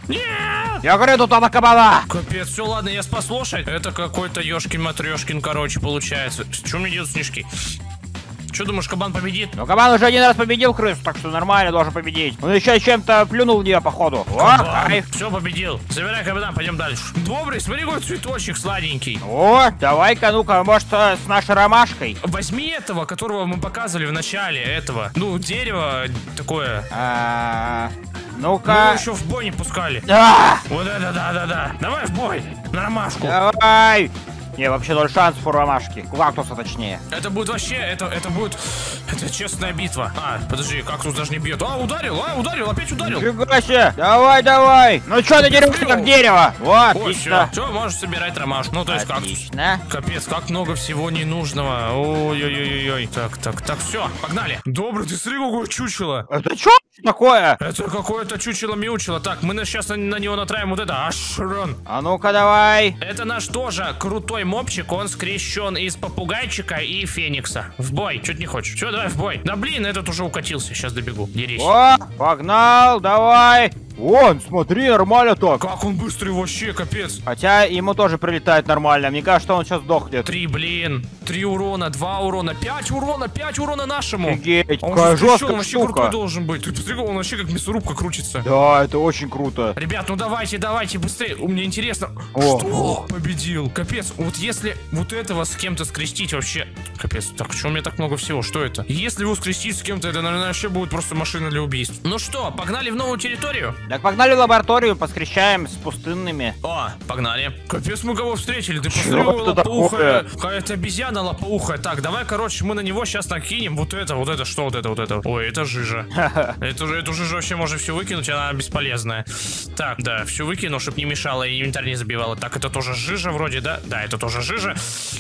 Нет! Я говорю, тут она кабана. Капец, все, ладно, я спас лошадь. Это какой-то Ёшкин-матрешкин, короче, получается. Что мне делать снежки? Что думаешь, кабан победит? Ну, кабан уже один раз победил крысу, так что нормально должен победить. Он еще чем-то плюнул в нее, походу. О, кайф. Все, победил. Забирай кабана, пойдем дальше. Добрый, смотри, какой цветочек сладенький. О, давай-ка, ну-ка, может, э, с нашей ромашкой. Возьми этого, которого мы показывали в начале этого. Ну, дерево такое. А, Мы его Ну-ка. еще в бой не пускали. А, Вот это да-да-да. Давай в бой. На ромашку. Давай. Не, вообще ноль шансов у ромашки. У кактуса точнее. Это будет вообще, это, это будет, это честная битва. А, подожди, кактус даже не бьет. А, ударил, а, ударил, опять ударил. Себе. Давай, давай. Ну что ты дерешься как дерево? Вот, О, все, все, можешь собирать ромашку. Ну, то есть кактус. Отлично. Капец, как много всего ненужного. Ой-ой-ой-ой. Так, так, так, все, погнали. Добрый, ты смотри, какое чучело. Это что такое? Это какое-то чучело-мяучело. Так, мы сейчас на, на него натравим вот это. Ашрон. А ну-ка давай. Это наш тоже крутой мопчик. Он скрещен из попугайчика и феникса. В бой. Чуть не хочешь. Все, давай в бой. Да блин, этот уже укатился. Сейчас добегу. Дерись. О, погнал, давай. Вон, смотри, нормально так. Как он быстрый вообще, капец. Хотя ему тоже прилетает нормально. Мне кажется, он сейчас сдохнет. Три, блин. Три урона, два урона, пять урона, пять урона нашему. Офигеть, Он какая жесткая вообще крутой должен быть. Ты посмотри, он вообще как мясорубка крутится. Да, это очень круто. Ребят, ну давайте, давайте, быстрее. Мне интересно. О. Что? Победил. Капец, вот если вот этого с кем-то скрестить вообще... Капец, так, что у меня так много всего? Что это? Если его скрестить с кем-то, это, наверное, вообще будет просто машина для убийств. Ну что, погнали в новую территорию? Так погнали в лабораторию, поскрещаем с пустынными. О, погнали. Капец, мы кого встретили? Ты посмотри, это лопоухая. Какая-то обезьяна лопоухая. Так, давай, короче, мы на него сейчас накинем вот это, вот это, что вот это, вот это. Ой, это жижа. Эту, же- эту жижу вообще можно все выкинуть, она бесполезная. Так, да, все выкину, чтобы не мешало и инвентарь не забивало. Так, это тоже жижа вроде, да? Да, это тоже жижа.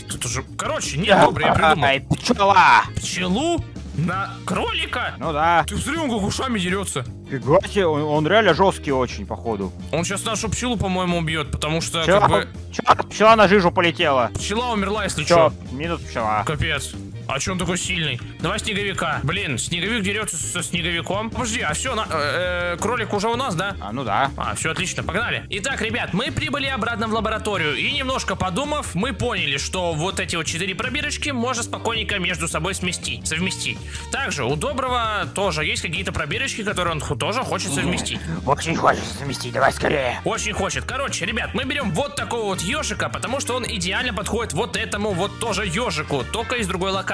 Тут уже... Короче, нет, добрый, я придумал. Пчела. Пчелу на кролика? Ну да. Ты смотри, он как ушами дерется. Фига себе, он, он реально жесткий очень, походу. Он сейчас нашу пчелу, по-моему, убьет, потому что, Пчела, как бы, пчела, пчела на жижу полетела. пчела умерла, если что. Минус пчела. Капец. А че он такой сильный? Давай снеговика. Блин, снеговик дерется со снеговиком. Подожди, а все, на, э, э, кролик уже у нас, да? А, ну да. А, все отлично, погнали. Итак, ребят, мы прибыли обратно в лабораторию. И немножко подумав, мы поняли, что вот эти вот четыре пробирочки можно спокойненько между собой сместить, совместить. Также у Доброго тоже есть какие-то пробирочки, которые он тоже хочет совместить. Очень хочется совместить, давай скорее. Очень хочет. Короче, ребят, мы берем вот такого вот ежика, потому что он идеально подходит вот этому вот тоже ежику, только из другой локации.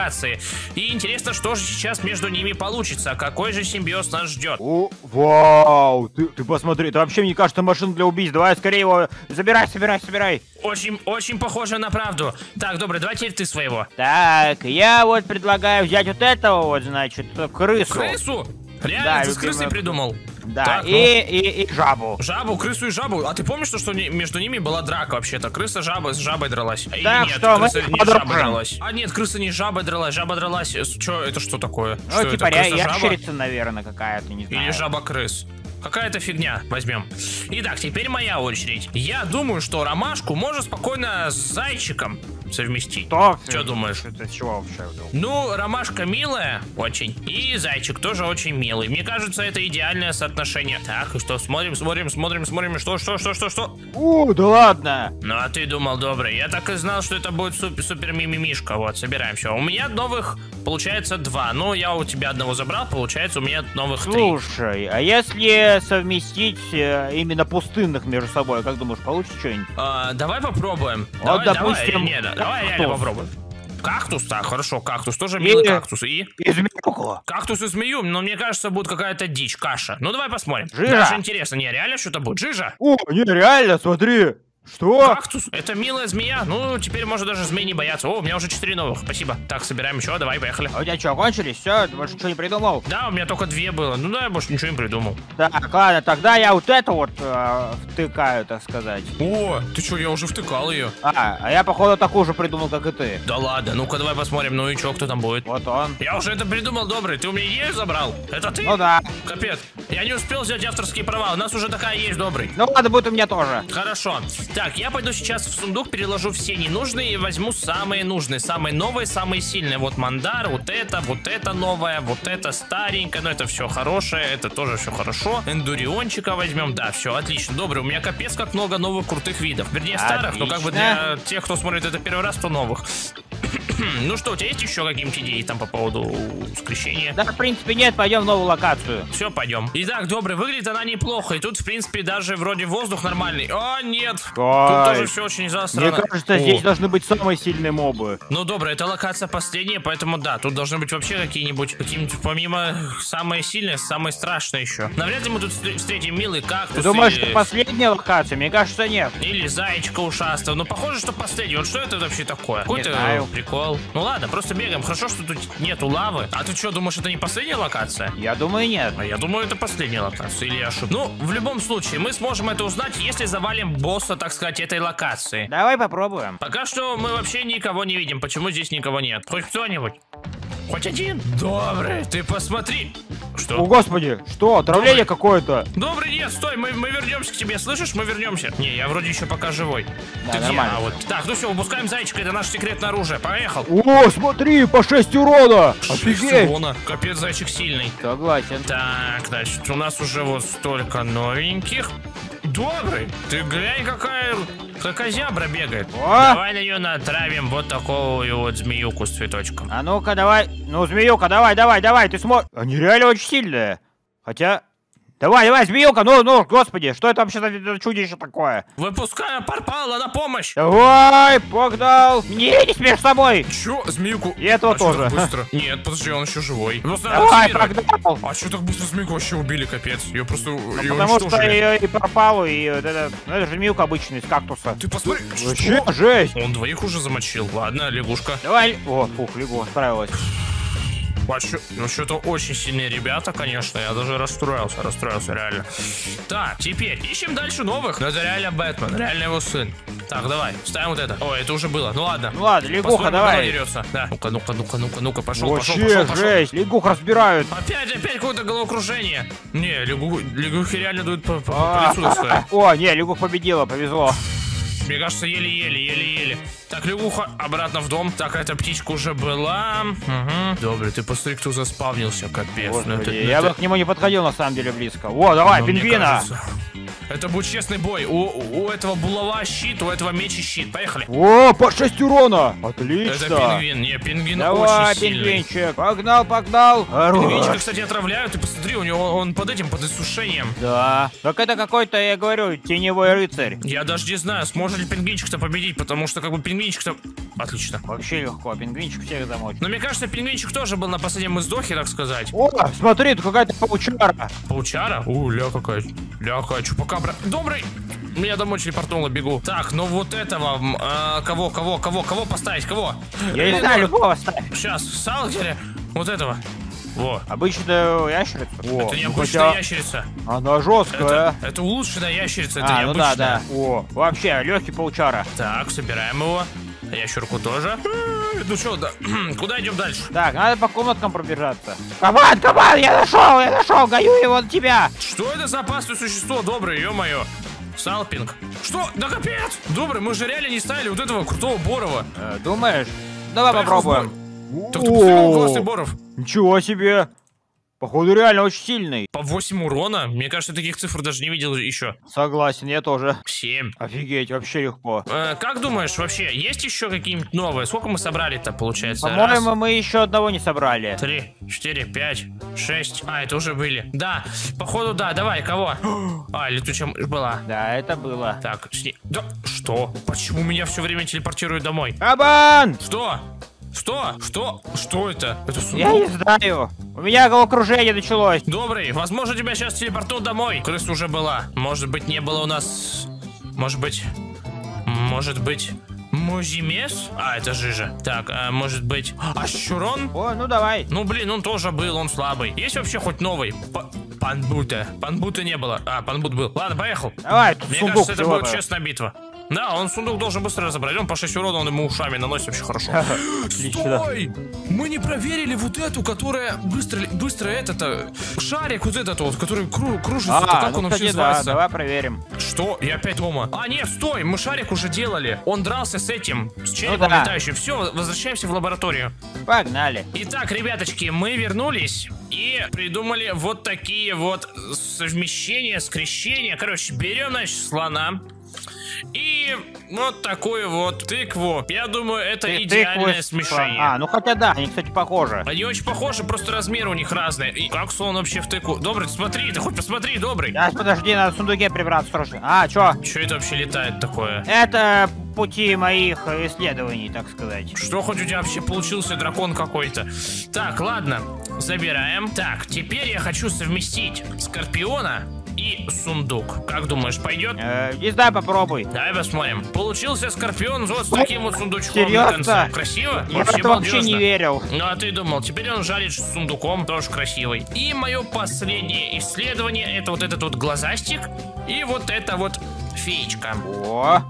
И интересно, что же сейчас между ними получится, какой же симбиоз нас ждет. О, вау, ты, ты посмотри, это вообще, мне кажется, машина для убийств. Давай скорее его забирай, собирай, собирай. Очень, очень похоже на правду. Так, добрый, давай теперь ты своего. Так, я вот предлагаю взять вот этого вот, значит, крысу. Крысу? Реально, Да, ты с крысой придумал? Да, Так, и, ну. и, и жабу. Жабу, крысу и жабу. А ты помнишь, что, что между ними была драка вообще-то? Крыса жаба с жабой дралась. Так нет, что мы крыса их не с жабой подружим. дралась. А нет, крыса не жабой дралась, жаба дралась. Че, это что такое? Ну, что типа это, ящерица, наверное, какая-то, не знаю. Или жаба-крыс. Какая-то фигня. Возьмем. Итак, теперь моя очередь. Я думаю, что ромашку можно спокойно с зайчиком совместить. Что? Что думаешь? Это чего вообще? Ну, ромашка милая очень, и зайчик тоже очень милый. Мне кажется, это идеальное соотношение. Так, и что, смотрим, смотрим, смотрим, смотрим, что, что, что, что, что? О, да ладно. Ну, а ты думал, добрый. Я так и знал, что это будет супер, супер мимимишка. Вот, собираем все. У меня новых, получается, два. Ну, я у тебя одного забрал, получается, у меня новых три. Слушай, а если совместить э, именно пустынных между собой, как думаешь, получится что-нибудь? А, давай попробуем. Вот, давай, допустим, давай, не, давай реально попробуем. Кактус, так, хорошо, кактус, тоже милый И- кактус. И? И змеюку. Кактус и змею, но мне кажется, будет какая-то дичь, каша. Ну давай посмотрим. Жижа. Даже интересно, не, реально что-то будет? Жижа? О, не, реально, смотри. Что? Кактус? Это милая змея. Ну, теперь можно даже змей не бояться. О, у меня уже четыре новых. Спасибо. Так, собираем еще. Давай, поехали. А у тебя что, кончились? Все, ты больше ничего не придумал? Да, у меня только две было. Ну да, я больше ничего не придумал. Так, ладно, тогда я вот это вот э, втыкаю, так сказать. О, ты что, я уже втыкал ее. А, а я, походу, такую же придумал, как и ты. Да ладно, ну-ка давай посмотрим, ну и что, кто там будет. Вот он. Я уже это придумал, добрый. Ты у меня идею забрал? Это ты? Ну да. Капец. Я не успел взять авторские права. У нас уже такая есть, добрый. Ну ладно, будет у меня тоже. Хорошо. Так, я пойду сейчас в сундук, переложу все ненужные и возьму самые нужные, самые новые, самые сильные. Вот мандар, вот это, вот это новое, вот это старенькое, но это все хорошее, это тоже все хорошо. Эндуриончика возьмем, да, все, отлично. Добрый, у меня капец как много новых крутых видов. Вернее, старых, но как бы для тех, кто смотрит это первый раз, то новых. Ну что, у тебя есть еще какие-нибудь идеи там по поводу скрещения? Да, в принципе, нет, пойдем в новую локацию. Все, пойдем. Итак, добрый, выглядит она неплохо. И тут, в принципе, даже вроде воздух нормальный. О, нет! Тут тоже все очень засрано. Мне кажется, О. здесь должны быть самые сильные мобы. Ну, добрый, это локация последняя, поэтому да, тут должны быть вообще какие-нибудь, какие-нибудь, помимо самые сильные, самые страшные еще. Навряд ли мы тут встр- встретим милый кактус Ты думаешь, или... это последняя локация? Мне кажется, нет. Или зайчика ушастого. Ну, похоже, что последний. Вот что это вообще такое? Какой-то знаю. Прикол. Ну ладно, просто бегаем. Хорошо, что тут нету лавы. А ты что, думаешь, это не последняя локация? Я думаю, нет. А я думаю, это последняя локация, или я ошибся. Ну, в любом случае, мы сможем это узнать, если завалим босса, так сказать, этой локации. Давай попробуем. Пока что мы вообще никого не видим. Почему здесь никого нет? Хоть кто-нибудь? Хоть один? Добрый, ты посмотри. О, Что? господи, что, отравление какое-то? Добрый, нет, стой, мы, мы вернемся к тебе, слышишь? Мы вернемся. Не, я вроде еще пока живой. Да, Ты где? нормально. А, вот. Так, ну все, выпускаем зайчика, это наше секретное оружие. Поехал. О, смотри, по 6 урона! Шесть Офигеть! урона. Капец, зайчик сильный. Согласен. Так, значит, у нас уже вот столько новеньких. Добрый, ты глянь, какая, какая зябра бегает. О! Давай на нее натравим вот такую вот змеюку с цветочком. А ну-ка, давай. Ну, змеюка, давай, давай, давай, ты смотри. Они реально очень сильные. Хотя... Давай, давай, змеюка, ну, ну, господи, что это вообще за чудище такое? Выпускаю парпала на помощь. Давай, погнал. Не не смеешь с собой. Чё, змейку? И этого А чё тоже. быстро? Нет, подожди, он еще живой. Надо Давай, погнал. А что так быстро змейку вообще убили, капец? Ее просто ее Потому что уничтожили. и, пропалу, и это, ну, это же змеюка обычная из кактуса. Ты посмотри, Вообще, что? жесть. Он двоих уже замочил. Ладно, лягушка. Давай. О, фух, легко, справилась. Ну что-то очень сильные ребята, конечно. Я даже расстроился, расстроился, реально. Так, теперь ищем дальше новых. Но это реально Бэтмен, реально его сын. Так, давай, ставим вот это. О, это уже было. Ну ладно. Ну ладно, лягуха, давай. дерется. Да. Ну-ка, ну-ка, ну-ка, ну-ка, ну-ка, пошел, пошел, Вообще, пошел, пошел. жесть, лягух разбирают. Опять, опять какое-то головокружение. Не, лягу, лягухи реально дают по, по- по А, лицу. О, не, лягух победила, повезло. Мне кажется, еле-еле, еле-еле. Так, лягуха обратно в дом. Так, эта птичка уже была. Угу. Добрый, ты посмотри, кто заспавнился, капец. Ну, Господи, это- ну, я это- бы к нему не подходил на самом деле близко. О, давай, мне пингвина. Это будет честный бой. У, у этого булава щит, у этого меч и щит. Поехали. О, по 6 урона. Отлично. Это пингвин. Не, пингвин Давай, очень сильный. пингвинчик. Погнал, погнал. Пингвинчика, Хорош. кстати, отравляют. Ты посмотри, у него он под этим, под иссушением. Да. Так это какой-то, я говорю, теневой рыцарь. Я даже не знаю, сможет ли пингвинчик-то победить, потому что как бы пингвинчик-то... Отлично. Вообще легко, пингвинчик всех замочит. Но мне кажется, пингвинчик тоже был на последнем издохе, так сказать. О, смотри, тут какая-то паучара. Паучара? У, ля какая. Ля какая чупакабра. Добрый! Меня домой телепортнуло, бегу. Так, ну вот этого... а, кого, кого, кого, кого поставить, кого? Я не знаю, любого ставь. Сейчас, Салкере. Вот этого. Во. Обычную ящерицу. О, это не ну обычная хотя ящерица. Она жесткая. Это, это улучшенная ящерица, это А, не ну да, да. О, вообще, легкий паучара. Так, собираем его. Ящерку тоже. Э, Ну что, да. куда идем дальше? Так, надо по комнаткам пробежаться. Кабан, кабан, я нашел, я нашел, гою его на тебя. Что это за опасное существо, добрый, ё-моё? Салпинг. Что? Да капец! Добрый, мы же реально не ставили вот этого крутого Борова. Э, думаешь? Давай Поехал попробуем. Так ты посмотри, классный Боров. Ничего себе. Походу реально очень сильный. По 8 урона. Мне кажется, таких цифр даже не видел еще. Согласен, я тоже. 7. Офигеть, вообще легко. Э, как думаешь, вообще, есть еще какие-нибудь новые? Сколько мы собрали-то, получается? По-моему, мы еще одного не собрали. Три, четыре, пять, шесть. А, это уже были. Да, походу, да, давай, кого? А, летучая была. Да, это было. Так, с ней- Да, что? Почему меня все время телепортируют домой? Кабан! Что? Что? Что? Что это? Это Я не сундук? знаю. У меня головокружение началось. Добрый, возможно, тебя сейчас телепортнут домой. Крыса уже была. Может быть, не было у нас... Может быть... Может быть... Музимес? А, это Жижа. Так, а может быть... Ащурон? О, ну давай. Ну, блин, он тоже был, он слабый. Есть вообще хоть новый? П- Панбута. Панбута не было. А, Панбут был. Ладно, поехал. Давай, Мне сундук. кажется, это будет честная битва. Да, он сундук должен быстро разобрать. Он по 6 урона, он ему ушами наносит вообще хорошо. Стой! Мы не проверили вот эту, которая быстро, быстро этот, э, шарик вот этот вот, который кру- кружится. А, как ну, он вообще да, называется? давай проверим. Что? Я опять дома. А, нет, стой, мы шарик уже делали. Он дрался с этим, с черепом Ну да. летающим. Все, возвращаемся в лабораторию. Погнали. Итак, ребяточки, мы вернулись и придумали вот такие вот совмещения, скрещения. Короче, берем, значит, слона. И вот такую вот тыкву. Я думаю, это Ты- идеальное тыквы смешение. А, ну хотя да, они, кстати, похожи. Они очень похожи, просто размеры у них разные. И как слон вообще в тыку? Добрый, смотри, ты хоть посмотри, добрый. Сейчас, подожди, надо в сундуке прибраться срочно. А, чё? Что это вообще летает такое? Это пути моих исследований, так сказать. Что хоть у тебя вообще получился дракон какой-то? Так, ладно, забираем. Так, теперь я хочу совместить Скорпиона и сундук. Как думаешь, пойдет? Э, не знаю, попробуй. Давай посмотрим. Получился Скорпион вот с таким вот сундучком Серьезно? на конце. Красиво? Я в это вообще не верил. Ну а ты думал, теперь он жарит с сундуком, тоже красивый. И мое последнее исследование, это вот этот вот глазастик и вот эта вот феечка. О,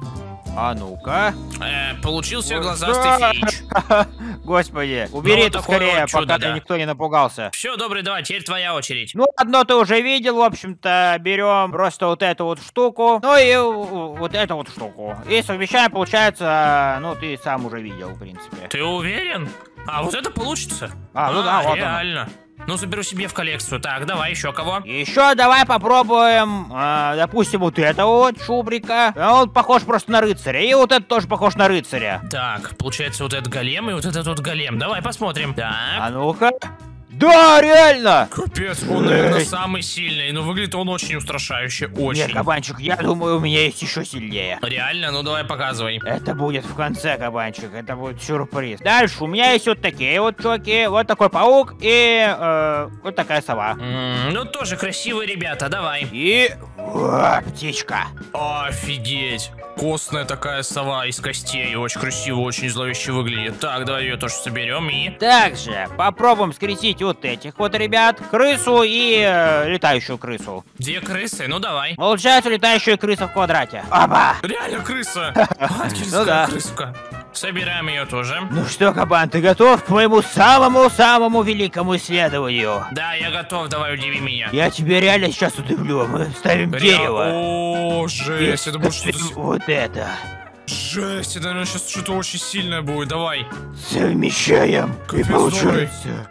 а ну-ка. Э, получился Вот глазастый да. Господи, убери Ну, это скорее, вот чудо, пока да. никто не напугался. Все, добрый, давай, теперь твоя очередь. Ну, одно ты уже видел, в общем-то, берем просто вот эту вот штуку, ну и вот эту вот штуку. И совмещаем, получается, ну, ты сам уже видел, в принципе. Ты уверен? А вот это получится? А, ну да, вот оно. Ну, заберу себе в коллекцию. Так, давай еще кого? Еще давай попробуем, а, допустим, вот этого вот шубрика. А Он похож просто на рыцаря. И вот этот тоже похож на рыцаря. Так, получается вот этот голем и вот этот вот голем. Давай посмотрим. Так. А ну-ка. Да, реально! Капец, он, наверное, самый сильный. Но выглядит он очень устрашающе. Очень. Нет, кабанчик, я думаю, у меня есть еще сильнее. Реально? Ну, давай показывай. Это будет в конце, кабанчик, это будет сюрприз. Дальше у меня есть вот такие вот чуваки, вот такой паук и э, вот такая сова. М, ну, тоже красивые ребята, давай. И... О, птичка. Офигеть. Костная такая сова из костей. Очень красиво, очень зловеще выглядит. Так, давай ее тоже соберем и... Также попробуем скрестить вот этих вот ребят, крысу и э, летающую крысу. Две крысы? Ну, давай. Получается летающая крыса в квадрате. Оба! Реально крыса. Ну да. крыска. Собираем ее тоже. Ну что, кабан, ты готов к моему самому-самому великому исследованию? Да, я готов, давай удиви меня. Я тебе реально сейчас удивлю. Мы ставим дерево. О, жесть, это будет ставим что-то... Вот это. Жесть, это, наверное, сейчас что-то очень сильное будет. Давай. Совмещаем. Капец, и получается...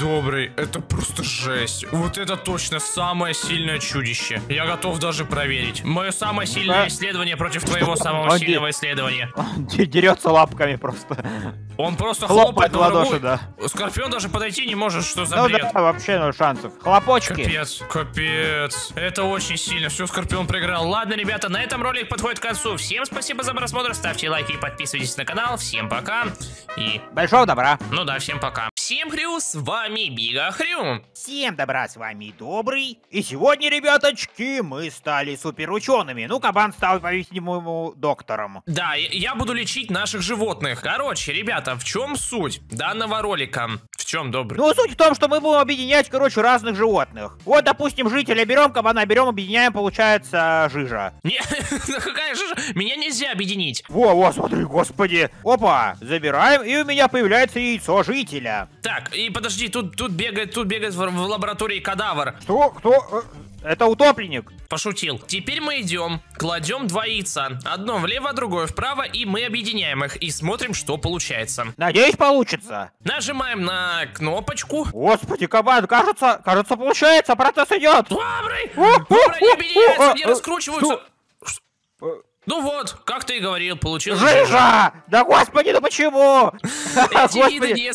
Добрый, это просто жесть. Вот это точно самое сильное чудище. Я готов даже проверить. Мое самое сильное исследование против твоего самого сильного исследования. Дерется лапками просто. Он просто Хлопает хлопает ладоши, да. Скорпион даже подойти не может, что за Ну бред. да, вообще ноль шансов. Хлопочки. Капец, капец. Это очень сильно. Все, Скорпион проиграл. Ладно, ребята, на этом ролик подходит к концу. Всем спасибо за просмотр. Ставьте лайки и подписывайтесь на канал. Всем пока. И, Большого добра. ну да, всем пока. Всем хрю, с вами Бига Хрю. Всем добра, с вами Добрый. И сегодня, ребяточки, мы стали суперучеными. Ну, кабан стал, по-видимому, доктором. Да, я- я буду лечить наших животных. Короче, ребята, в чем суть данного ролика? Чем, добрый? Ну, суть в том, что мы будем объединять, короче, разных животных. Вот, допустим, жителя берем, кабана берем, объединяем, получается, жижа. Не, какая же... Меня нельзя объединить. Во, во, смотри, господи. Опа, забираем, и у меня появляется яйцо жителя. Так, и подожди, тут, тут бегает, тут бегает в, в лаборатории кадавр. Что? Кто? Э, Это утопленник. Пошутил. Теперь мы идем, кладем два яйца. Одно влево, другое вправо, и мы объединяем их и смотрим, что получается. Надеюсь, получится. Нажимаем на кнопочку. Господи, кабан, кажется, кажется, получается, процесс идет. Добрый! Добрый, не объединяются, не о, раскручиваются. Ну вот, как ты и говорил, получилось жижа. Да господи, ну почему? Господи,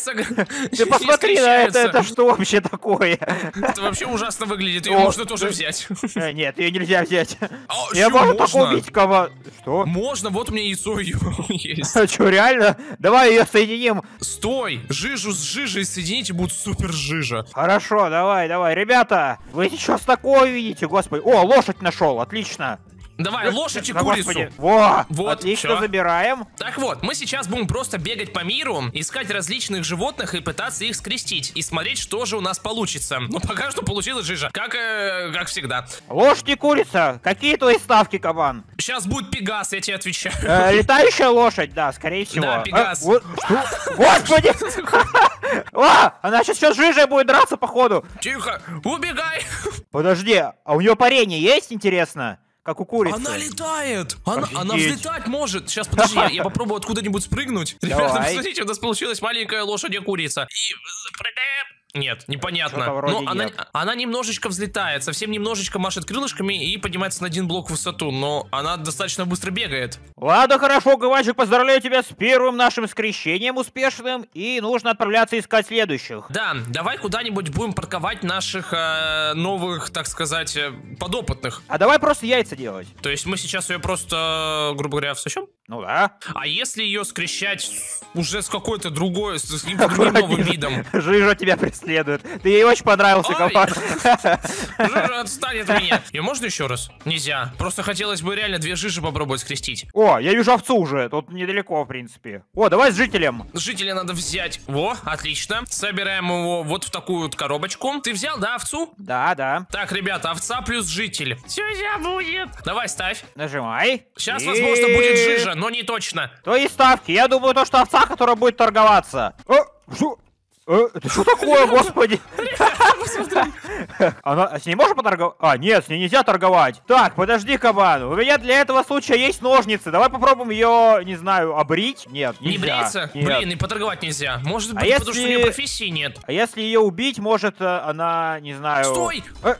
ты посмотри на это, это что вообще такое? Это вообще ужасно выглядит, ее можно тоже да. взять. Э, Нет, ее нельзя взять. А, Я могу можно? убить кого... Что? Можно, вот у меня яйцо есть. А что, реально? Давай ее соединим. Стой! Жижу с жижей соедините, будет супер жижа. Хорошо, давай, давай. Ребята, вы сейчас такое видите, господи. О, лошадь нашел, отлично. Давай, лошадь и Да, курицу. господи. Во, Вот, отлично, всё. забираем. Так вот, мы сейчас будем просто бегать по миру, искать различных животных и пытаться их скрестить. И смотреть, что же у нас получится. Ну, пока что получилось жижа. Как, э, как всегда. Лошадь и курица. Какие твои ставки, кабан? Сейчас будет Пегас, я тебе отвечаю. Э, летающая лошадь, да, скорее всего. Да, Пегас. А, вот-? Господи! А, она сейчас сейчас жижей будет драться, походу. Тихо, убегай. Подожди, а у нее парение есть, интересно? Как у курицы? Она летает! Она, она взлетать может! Сейчас, подожди, я, я попробую откуда-нибудь спрыгнуть. Ребята, Давай. посмотрите, у нас получилась маленькая лошадь-курица. И запрыгаем. Нет, непонятно. Что-то вроде Но она, нет. она немножечко взлетает, совсем немножечко машет крылышками и поднимается на один блок в высоту, но она достаточно быстро бегает. Ладно, хорошо, Гавачик, поздравляю тебя с первым нашим скрещением успешным, и нужно отправляться искать следующих. Да, давай куда-нибудь будем парковать наших э, новых, так сказать, э, подопытных. А давай просто яйца делать. То есть мы сейчас ее просто, грубо говоря, всосем? Ну да. А если ее скрещать уже с какой-то другой, с каким-то другим новым видом? Жижа тебя преследует. Ты ей очень понравился. Гаван. Жижа отстанет от меня. Ее можно еще раз? Нельзя. Просто хотелось бы реально две жижи попробовать скрестить. О, я вижу овцу уже, тут недалеко, в принципе. О, давай с жителем. Жителя надо взять. Во, отлично. Собираем его вот в такую вот коробочку. Ты взял, да, овцу? Да, да. Так, ребята, овца плюс житель. Все будет. Давай, ставь. Нажимай. Сейчас, возможно, будет жижа, но не точно. Твои ставки. Я думаю, то, что овца, которая будет торговаться. Э, что? Э, это что такое, господи? Она, с ней можно поторговать? А, нет, с ней нельзя торговать. Так, подожди, кабан. У меня для этого случая есть ножницы. Давай попробуем ее, не знаю, обрить? Нет, Не нельзя. бреется? Нет. Блин, и поторговать нельзя. Может быть, А потому что у если- нее профессии нет. А если ее убить, может э, она, не знаю... Стой! Э?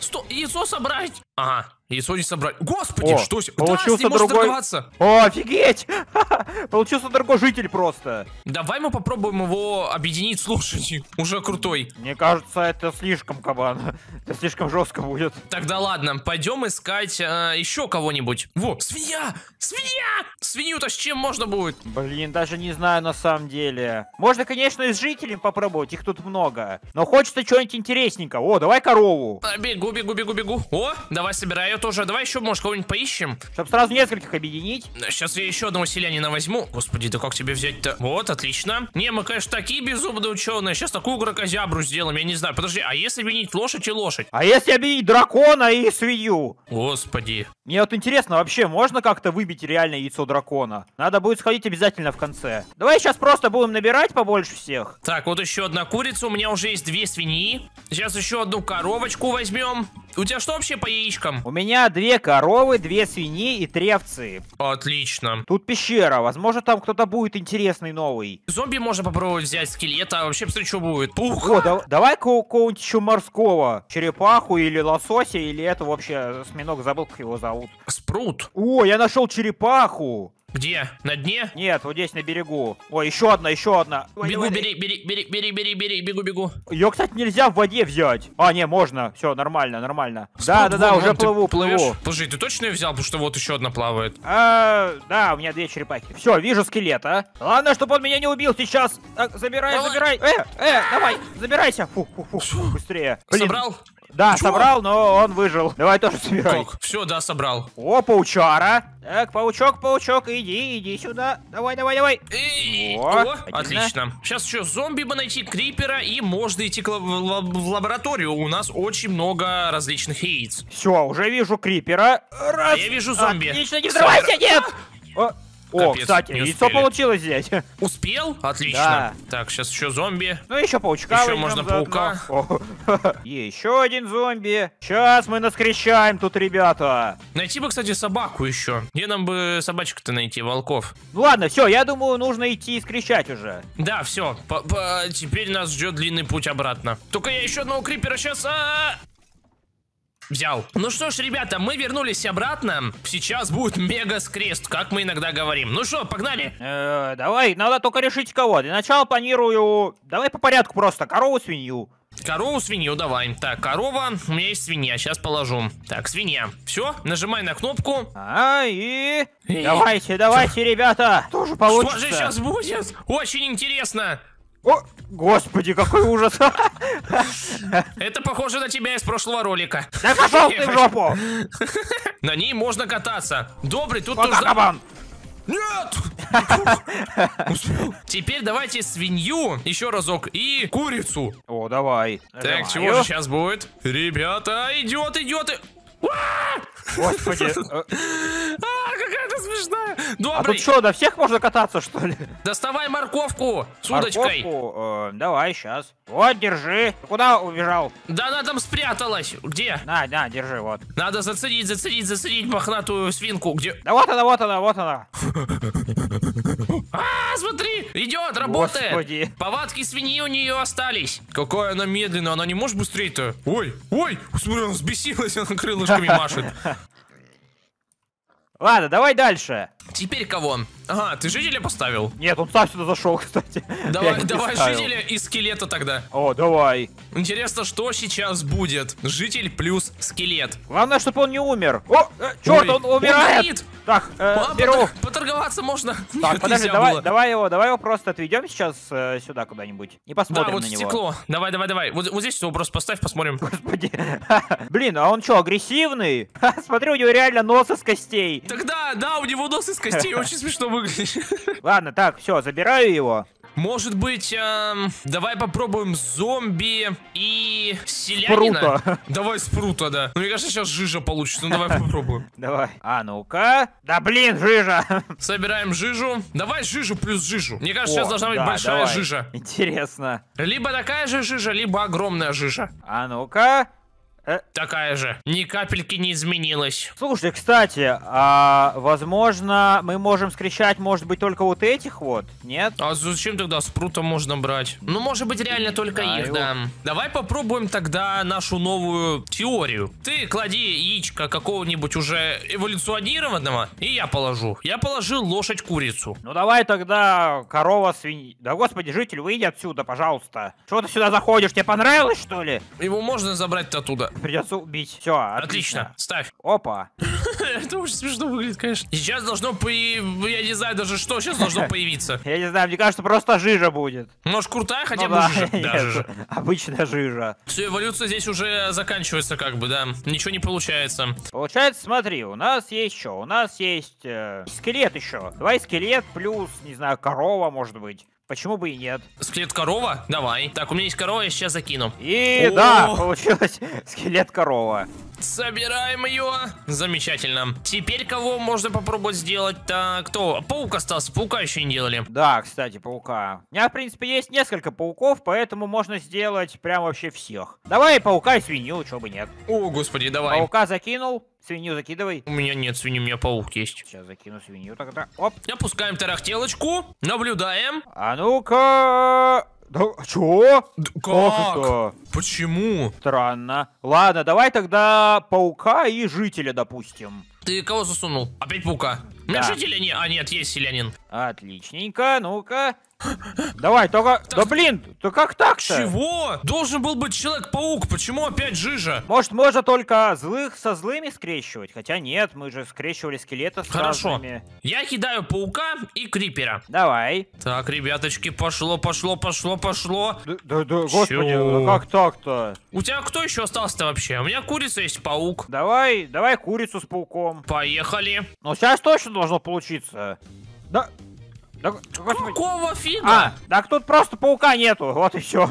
Сто... Яйцо собрать! Ага, яйцо не собрать. Господи, О, что с... получился да, другой-. О, офигеть! Получился другой житель просто. Давай мы попробуем его объединить с лошадью. Уже крутой. Мне кажется, это слишком, кабан. Это слишком жестко будет. Тогда ладно, пойдем искать э, еще кого-нибудь. Во, свинья! Свинья! Свинью-то с чем можно будет? Блин, даже не знаю на самом деле. Можно, конечно, и с жителем попробовать, их тут много. Но хочется чего-нибудь интересненького. О, давай корову. Бегу, бегу, бегу, бегу. О, давай собирай ее тоже. Давай еще, может, кого-нибудь поищем. Чтоб сразу нескольких объединить. Сейчас я еще одного селянина возьму. Господи, да как тебе взять-то? Вот, отлично. Не, мы, конечно, такие беззубые ученые. Сейчас такую грокозябру сделаем, я не знаю. Подожди, а если объединить лошадь и лошадь? А если объединить дракона и свинью? Господи. Мне вот интересно, вообще можно как-то выбить реально яйцо дракона? Надо будет сходить обязательно в конце. Давай сейчас просто будем набирать побольше всех. Так, вот еще одна курица. У меня уже есть две свиньи. Сейчас еще одну коробочку возьмем. У тебя что вообще по яичкам? У меня две коровы, две свиньи и три овцы. Отлично. Тут пещера, возможно там кто-то будет интересный новый. Зомби можно попробовать взять, скелета. Вообще, посмотри, что будет. Пух. О, да- давай кого-нибудь еще морского. Черепаху или лосося, или это вообще осьминог, забыл, как его зовут. Спрут. О, я нашел черепаху. Где? На дне? Нет, вот здесь на берегу. О, еще одна, еще одна. Ой, Бегу, бери, бери, бери, бери, бери, бери, бегу, бегу. Ее, кстати, нельзя в воде взять. А, не, можно. Все, нормально, нормально. Да, да, да, уже плыву, плывешь? плыву. Подожди, ты точно ее взял? Потому что вот еще одна плавает. А, да, у меня две черепахи. Все, вижу скелета. Ладно, чтобы он меня не убил сейчас. Так, забирай, Давай. забирай. Э, э, давай, забирайся. Фу, фу, фу, фу, быстрее. Блин, Собрал? Да, Чё? собрал, но он выжил. Давай тоже собирай. Как? Все, да, собрал. О, паучара. Так, паучок, паучок, иди, иди сюда. Давай, давай, давай. Эй, О, о, отлично. Сейчас еще зомби бы найти, крипера, и можно идти к в, ла- в лабораторию. У нас очень много различных яиц. Все, уже вижу крипера. Раз. Я вижу зомби. Отлично, не взрывайся, нет. О, о, Капец, кстати, яйцо получилось взять. Успел? Отлично. Да. Так, сейчас еще зомби. Ну, еще паучка Еще можно паука. Еще один зомби. Сейчас мы наскрещаем тут, ребята. Найти бы, кстати, собаку еще. Где нам бы собачку-то найти, волков? Ну ладно, все, я думаю, нужно идти и скрещать уже. Да, все. Теперь нас ждет длинный путь обратно. Только я еще одного крипера сейчас... Взял. Ну что ж, ребята, мы вернулись обратно. Сейчас будет мега-скрест, как мы иногда говорим. Ну что, погнали. Э, давай, надо только решить кого. Для начала планирую... Давай по порядку просто. Корову, свинью. Корову, свинью давай. Так, корова, у меня есть свинья, сейчас положу. Так, свинья. Все, нажимай на кнопку. А, и... И- Давайте, давайте, ребята. Тоже получится. Что же сейчас будет? Очень интересно. О, господи, какой ужас. Это похоже на тебя из прошлого ролика. Да пошел ты в жопу. На ней можно кататься. Добрый, тут кабан. Нет! Теперь давайте свинью еще разок и курицу. О, давай. Так, чего же сейчас будет? Ребята, идет, идет. Господи. А, какая ты смешная. А Добрый, тут что, на всех можно кататься, что ли? доставай морковку с удочкой. Морковку, э, давай, сейчас. Вот, держи. Ты Куда убежал? Да она там спряталась. Где? На, на, держи, вот. Надо заценить, заценить, заценить мохнатую свинку. Где? Да вот она, вот она, вот она. Смотри, идет, работает. Господи. Повадки свиньи у нее остались. Какая она медленная, она не может быстрее-то. Ой, ой, смотри, она взбесилась, она крылышками машет. Ладно, давай дальше. Теперь кого? Ага, ты жителя поставил? Нет, он сам сюда зашел, кстати. Давай, давай ставил. жителя и скелета тогда. О, давай. Интересно, что сейчас будет? Житель плюс скелет. Главное, чтобы он не умер. О, э, черт, Ой, он он умирает. горит. так, э, А, беру. Поторговаться можно? Так, подожди, давай, было. давай его, давай его просто отведем сейчас э, сюда куда-нибудь и Да, посмотрим вот на него. стекло. Давай, давай, давай. Вот, вот здесь его просто поставь, посмотрим. Господи. Блин, а он что, агрессивный? Смотри, у него реально нос из костей. Тогда, да, у него нос из костей очень смешно выглядит. Ладно, так, все, забираю его. Может быть, эм, давай попробуем зомби и селянина? Спрута. Давай спрута, да. Ну, мне кажется, сейчас жижа получится. Ну, давай попробуем. Давай. А ну-ка. Да блин, жижа. Собираем жижу. Давай жижу плюс жижу. Мне кажется, О, сейчас должна быть да, большая давай. жижа. Интересно. Либо такая же жижа, либо огромная жижа. А ну-ка. Такая же. Ни капельки не изменилась. Слушай, кстати, а, возможно, мы можем скрещать, может быть, только вот этих вот, нет? А зачем тогда спрута можно брать? Ну, может быть, реально только знаю. их, да. Давай попробуем тогда нашу новую теорию. Ты клади яичко какого-нибудь уже эволюционированного, и я положу. Я положил лошадь-курицу. Ну давай тогда корова, свинья. Да господи, житель, выйди отсюда, пожалуйста. Чего ты сюда заходишь? Тебе понравилось, что ли? Его можно забрать оттуда. Придется убить. Все, отлично. Отлично, ставь. Опа. Это очень смешно выглядит, конечно. Сейчас должно появиться... Я не знаю даже, что сейчас должно появиться. Я не знаю, мне кажется, просто жижа будет. Может, крутая хотя Ну бы жижа. Обычная жижа. Все, эволюция здесь уже заканчивается, как бы, да. Ничего не получается. Получается, смотри, у нас есть что? У нас есть э, скелет еще. Давай скелет плюс, не знаю, корова, может быть. Почему бы и нет? Скелет корова? Давай. Так, у меня есть корова, я сейчас закину. И О! да, получилось скелет корова. Собираем ее. Замечательно. Теперь кого можно попробовать сделать? Так, кто? Паук остался. Паука еще не делали. Да, кстати, паука. У меня, в принципе, есть несколько пауков, поэтому можно сделать прям вообще всех. Давай паука и свинью, чего бы нет. О, господи, давай. Паука закинул, свинью закидывай. У меня нет свиньи, у меня паук есть. Сейчас закину свинью тогда. Оп. Опускаем тарахтелочку. Наблюдаем. А ну-ка... Да, чё? Д- Как это? Почему? Странно. Ладно, давай тогда паука и жителя, допустим. Ты кого засунул? Опять паука? У меня Да. жителя не... А, нет, есть селянин. Отличненько, ну-ка. Давай, только... Да блин, то как так-то? Чего? Должен был быть Человек-паук. Почему опять жижа? Может, можно только злых со злыми скрещивать? Хотя нет, мы же скрещивали скелета с Хорошо. разными. Я кидаю паука и крипера. Давай. Так, ребяточки, пошло, пошло, пошло, пошло. Да, да, да, господи, ну как так-то? У тебя кто еще остался-то вообще? У меня курица есть, паук. Давай, давай курицу с пауком. Поехали. Ну, сейчас точно должно получиться. Да... Да, господи. Какого фига? А, так тут просто паука нету, вот и все.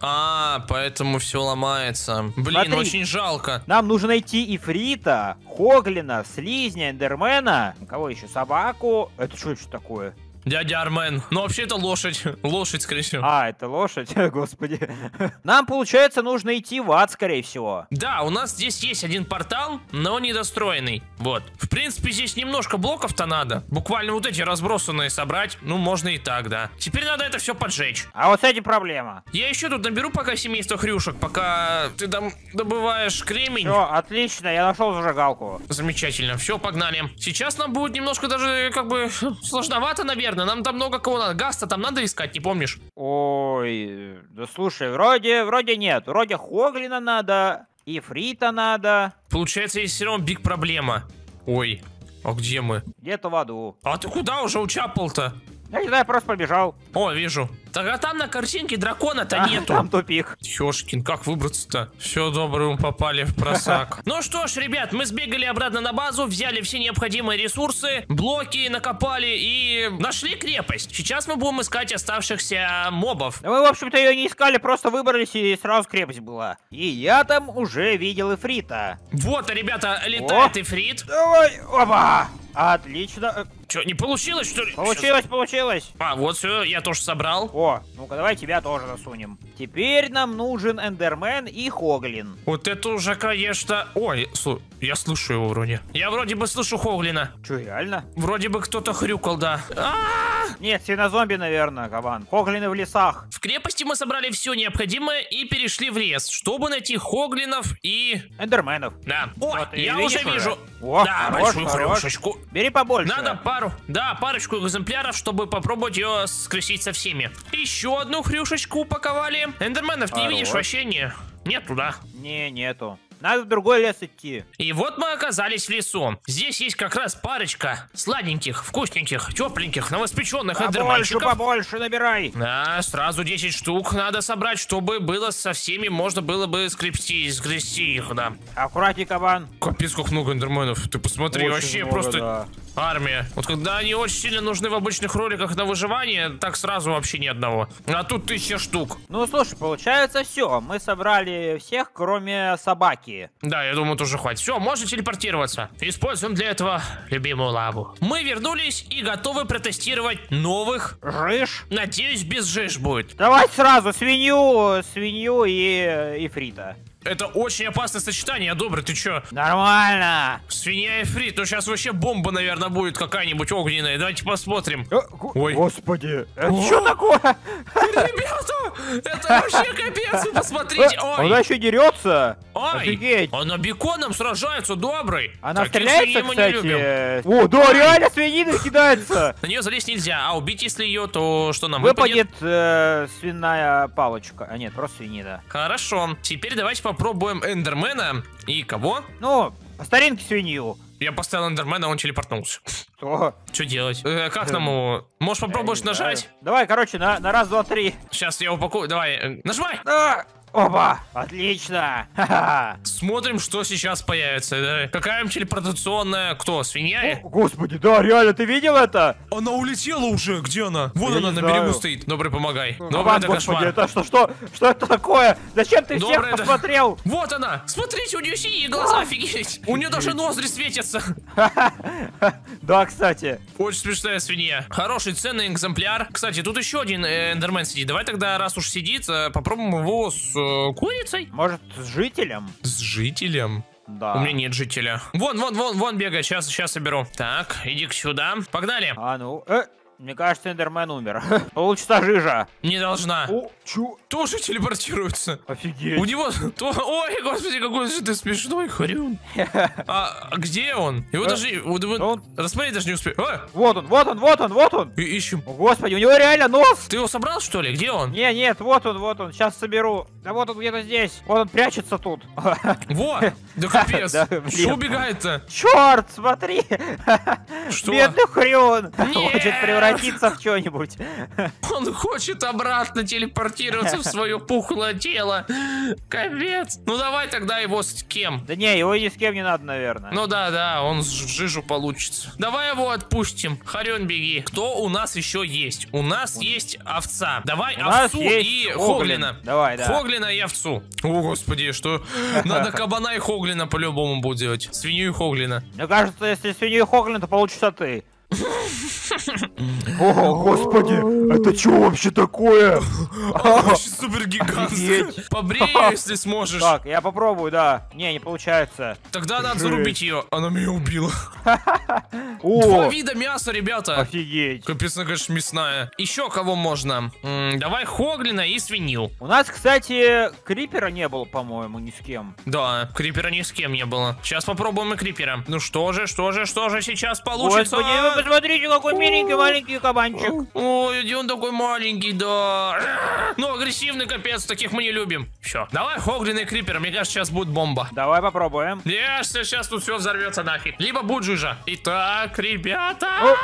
А, поэтому все ломается. Блин, Смотри. очень жалко. Нам нужно найти Ифрита, Хоглина, Слизня, Эндермена. Кого еще? Собаку. Это что еще такое? Дядя Армен. Ну, вообще, это лошадь. Лошадь, скорее всего. А, это лошадь, господи. Нам, получается, нужно идти в ад, скорее всего. Да, у нас здесь есть один портал, но недостроенный. Вот. В принципе, здесь немножко блоков-то надо. Буквально вот эти разбросанные собрать. Ну, можно и так, да. Теперь надо это все поджечь. А вот с этим проблема. Я еще тут наберу пока семейство хрюшек, пока ты там добываешь кремень. Все, отлично, я нашел зажигалку. Замечательно, все, погнали. Сейчас нам будет немножко даже как бы сложновато, наверное. Нам там много кого надо. Гаста там надо искать, не помнишь? Ой, да слушай, вроде, вроде нет. Вроде Хоглина надо, Ифрита надо. Получается, есть все равно биг проблема. Ой, а где мы? Где-то в аду. А ты куда уже учапал-то? Я не знаю, просто побежал. О, вижу. Так а там на картинке дракона-то А, нету. Там тупик. Ёшкин, как выбраться-то? Все доброе, мы попали в просак. Ну что ж, ребят, мы сбегали обратно на базу, взяли все необходимые ресурсы, блоки накопали и нашли крепость. Сейчас мы будем искать оставшихся мобов. Да мы, в общем-то, ее не искали, просто выбрались, и сразу крепость была. И я там уже видел Ифрита. Вот, ребята, летает ифрит. Давай, оба! Отлично. Че, не получилось, что ли? Получилось, получилось. Щас. А, вот все, я тоже собрал. О, ну-ка давай тебя тоже засунем. Теперь нам нужен Эндермен и Хоглин. Вот это уже, конечно... Ой, слу- я слышу его вроде. Я вроде бы слышу Хоглина. Че, реально? Вроде бы кто-то хрюкал, да. А! Нет, свинозомби, наверное, кабан. Хоглины в лесах. В крепости мы собрали все необходимое и перешли в лес, чтобы найти хоглинов и... Эндерменов. Да. О, Вот, я уже вижу. О, да, хорош, большую хорош. хрюшечку. Бери побольше. Надо пару, да, парочку экземпляров, чтобы попробовать ее скрестить со всеми. Еще одну хрюшечку упаковали. Эндерменов не Хорош. видишь вообще не. Нет туда. Не, нету. Надо в другой лес идти. И вот мы оказались в лесу. Здесь есть как раз парочка сладеньких, вкусненьких, тепленьких, новоспеченных Побольше, побольше набирай. Да, сразу 10 штук надо собрать, чтобы было со всеми, можно было бы скрепти, скрести их, да. Аккуратней, кабан. Капец, как много эндерменов. Ты посмотри, Очень вообще много, просто да. Армия. Вот когда они очень сильно нужны в обычных роликах на выживание, так сразу вообще ни одного. А тут тысяча штук. Ну, слушай, получается все. Мы собрали всех, кроме собаки. Да, я думаю, тоже хватит. Все, можно телепортироваться. Используем для этого любимую лаву. Мы вернулись и готовы протестировать новых. Жиж. Надеюсь, без жиж будет. Давай сразу свинью, свинью и, и фрита. Это очень опасное сочетание, добрый, ты чё? Нормально. Свинья и фрит, ну сейчас вообще бомба, наверное, будет какая-нибудь огненная. Давайте посмотрим. Э, Ой. Господи, это О. что такое? Ребята, это вообще капец, вы посмотрите. Э, Ой, Она еще дерется. ой, Офигеть. она беконом сражается, добрый. Она Таких стреляется, кстати. О, да, реально свинина кидается. На нее залезть нельзя, а убить если ее, то что нам выпадет? Выпадет э, свиная палочка. А нет, просто свинина. Хорошо, теперь давайте попробуем Эндермена. И кого? Ну, по старинке свинью. Я поставил Эндермена, он телепортнулся. Что? Что делать? Э, как нам его? Можешь попробуешь нажать? Давай, короче, на, на раз, два, три. Сейчас я упакую. Давай, э, нажимай! А, Опа! Отлично! Ха-ха. Смотрим, что сейчас появится. да. Какая там телепортационная... Кто? Свинья? О, Господи, да, реально, ты видел это? Она улетела уже, где она? Вон Я она на берегу стоит. Добрый, помогай. Добрый, Кабан, это господи, кошмар. это что, что, что это такое? Зачем ты Доброе, всех да. посмотрел? Вот она! Смотрите, у нее синие глаза, офигеть! У нее даже ноздри светятся. Да, кстати. Очень смешная свинья. Хороший, ценный экземпляр. Кстати, тут еще один э, эндермен сидит. Давай тогда, раз уж сидит, э, попробуем его с э, курицей. Может, с жителем? С жителем? Да. У меня нет жителя. Вон, вон, вон, вон бегает. Сейчас, сейчас соберу. Так, иди сюда. Погнали. А ну, э, мне кажется, Эндермен умер. Полчаса жижа. Не должна. О, чё? Тоже телепортируется. У Офигеть. него... то- Ой, господи, какой же ты смешной, Хрюн. А а где он? Его Э, даже... вот его- он- Рассмотреть даже не успею. А, Вот он, вот он, вот он, вот он. и- ищем. О, господи, у него реально нос. Ты его собрал, что ли? Где он? Не, нет, вот он, вот он. Сейчас соберу. Да вот он где-то здесь. Вот он прячется тут. Во! Да капец! Да. Что убегает-то? Черт, смотри. Что? Бедный хрен. Нет. Хочет превратиться в что-нибудь. Он хочет обратно телепортироваться в свое пухлое тело. Капец. Ну давай тогда его с кем? Да не, его ни с кем не надо, наверное. Ну да, да, он с- в жижу получится. Давай его отпустим. Харен, беги. Кто у нас еще есть? У нас есть овца. Давай У овцу и Хоглин. Хоглина. Давай, да. Хоглина и овцу. О, господи, что? Надо кабана и Хоглина по-любому будет делать. Свинью и Хоглина. Мне кажется, если свинью и Хоглин, то получится ты. О, господи, это что вообще такое? Вообще супер гигантская. Офигеть. Побрею, если сможешь. Так, я попробую, да. Не, не получается. Тогда надо зарубить ее. Она меня убила. Два вида мяса, ребята. офигеть. Капец, она, конечно, мясная. Еще кого можно? Давай Хоглина и свинью. У нас, кстати, крипера не было, по-моему, ни с кем. Да, крипера ни с кем не было. Сейчас попробуем и крипера. Ну что же, что же, что же сейчас получится? Посмотрите, какой миленький маленький кабанчик. Ой, где он такой маленький, да. Ну, агрессивный капец, таких мы не любим. Все, давай Хоглина и крипера, мне кажется, сейчас будет бомба. Давай попробуем. Я сейчас тут все взорвется нафиг. Либо будет жижа. Итак, ребята.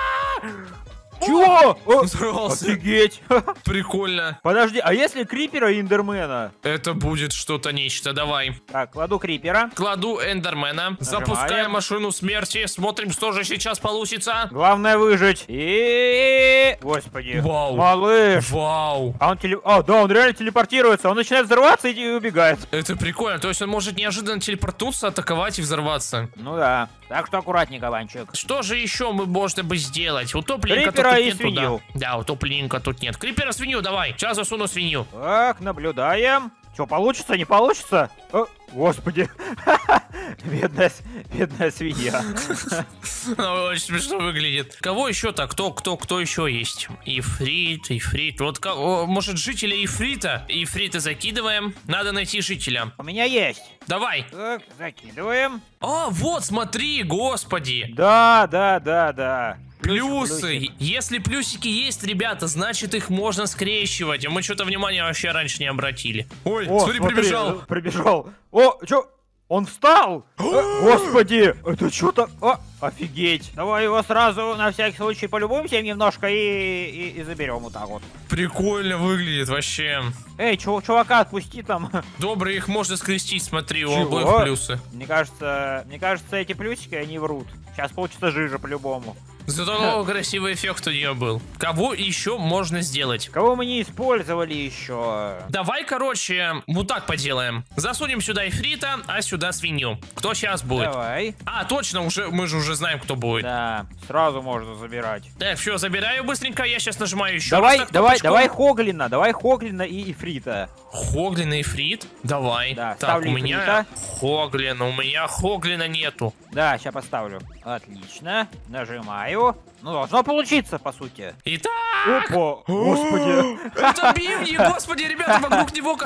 Чего? О, Взорвался. Офигеть. Прикольно. Подожди, а если Крипера и Эндермена? Это будет что-то нечто. Давай. Так, кладу Крипера. Кладу Эндермена. Запускаем машину смерти. Смотрим, что же сейчас получится. Главное выжить. И... Господи. Вау. Малыш. Вау. А он теле... А, да, он реально телепортируется. Он начинает взрываться и убегает. Это прикольно. То есть он может неожиданно телепортнуться, атаковать и взорваться. Ну да. Так что аккуратней, Кабанчик. Что же еще мы можно бы сделать? Утопленника Крипера тут и нету, свинью. Да. да, утопленника тут нет. Крипера свинью давай. Сейчас засуну свинью. Так, наблюдаем. Что, получится, не получится? О, господи. Бедная, бедная свинья. Очень смешно выглядит. Кого еще-то? Кто, кто, кто еще есть? Ифрит, Ифрит. Вот кого? Может, жителя Ифрита? Ифрита закидываем. Надо найти жителя. У меня есть. Давай. Так, закидываем. А, вот, смотри, господи. Да, да, да, да. Плюсы. плюсик. Если плюсики есть, ребята, значит их можно скрещивать. А мы что-то внимания вообще раньше не обратили. Ой, О, смотри, прибежал. э, Прибежал. О, чё? Он встал! Э, Господи, это что-то... О, офигеть. Давай его сразу на всякий случай полюбуемся им немножко и, и, и заберем вот так вот. Прикольно выглядит вообще. Эй, чу- чувака, отпусти там. Добрый, их можно скрестить, смотри, у Чего? обоих плюсы. Мне кажется, мне кажется, эти плюсики, они врут. Сейчас получится жижа по-любому. Зато какой красивый эффект у нее был. Кого еще можно сделать? Кого мы не использовали еще? Давай, короче, вот так поделаем. Засунем сюда эфрита, а сюда свинью. Кто сейчас будет? Давай. А, точно, уже мы же уже знаем, кто будет. Да, сразу можно забирать. Так, все, забираю быстренько, я сейчас нажимаю еще давай, раз давай, давай Хоглина, давай Хоглина и Ифрита. Хоглин и Эфрит? Давай. Да, так, у меня Эфрита. Хоглин, у меня Хоглина нету. Да, сейчас поставлю. Отлично. Нажимаю. Ну, должно получиться, по сути. Итак, Опа! Господи! это бивни, господи, ребята, вокруг него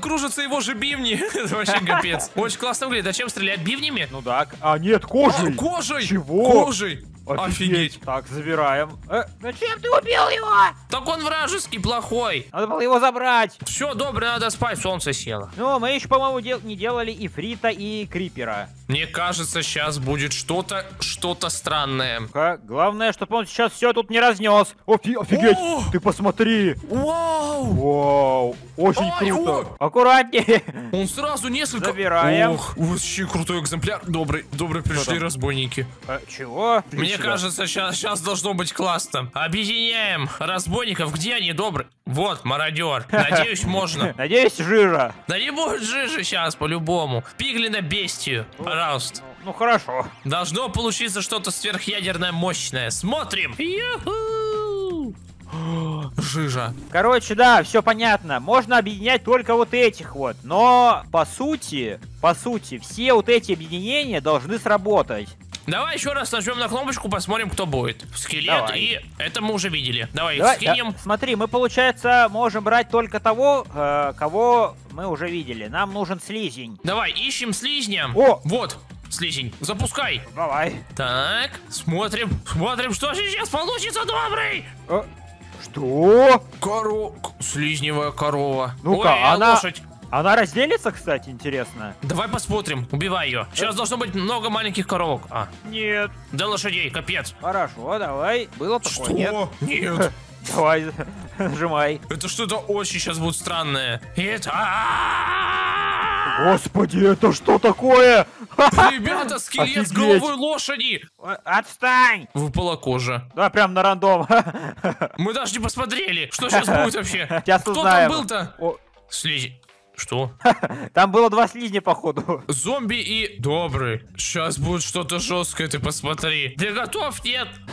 кружатся его же бивни. Это вообще капец. Очень классно выглядит. А чем стрелять? Бивнями? Ну да. А, нет, кожей! Кожей! Чего? Кожей! Офигеть. Так, забираем. Э, зачем ты убил его? Так он вражеский, плохой. Надо было его забрать. Все, добре, надо спать, солнце село. Ну, мы еще, по-моему, дел- не делали Ифрита и Крипера. Мне кажется, сейчас будет что-то, что-то странное. Ка- Главное, чтобы он сейчас все тут не разнес. Офи- офигеть! О! Ты посмотри! Вау! Вау! Очень Ай, круто! Аккуратнее! Он сразу несколько... Забираем. Ох, вообще крутой экземпляр. Добрый, добрый, пришли разбойники. Э, Чего? Мне Отлично. кажется, сейчас, должно быть классно. Объединяем разбойников. Где они, добрый? Вот, мародер. Надеюсь, можно. Надеюсь, жижа. Да не будет жижи сейчас, по-любому. Пиглина бестию. Пожалуйста. Ну, ну, хорошо. Должно получиться что-то сверхъядерное мощное. Смотрим. Юху! Жижа. Короче, да, все понятно. Можно объединять только вот этих вот. Но, по сути, по сути, все вот эти объединения должны сработать. Давай еще раз нажмем на кнопочку, посмотрим, кто будет. Скелет Давай. и... Это мы уже видели. Давай, Давай, скинем. да, смотри, мы, получается, можем брать только того, э, кого мы уже видели. Нам нужен слизень. Давай, ищем слизня. О! Вот, слизень. Запускай. Давай. Так, смотрим, смотрим, что же сейчас получится, добрый. Э, что? Коро... к- Слизневая корова. Ну-ка, Ой, а она- лошадь. Она разделится, кстати, интересно? Давай посмотрим, убивай ее. Сейчас должно быть много маленьких коровок. А, Нет. да лошадей, капец. Хорошо, давай. Было такое? Что? Нет. Нет. Давай, нажимай. Это что-то очень сейчас будет странное. Это... А-а-а! Господи, это что такое? Ребята, скелет с Офигеть. головой лошади. Отстань! Выпала кожа. Да, прям на рандом. Мы даже не посмотрели, что сейчас будет вообще. Сейчас Кто узнаем. там был-то? Слизи. Что? Там было два слизня, походу. Зомби и добрый. Сейчас будет что-то жесткое, ты посмотри. Ты готов? Нет.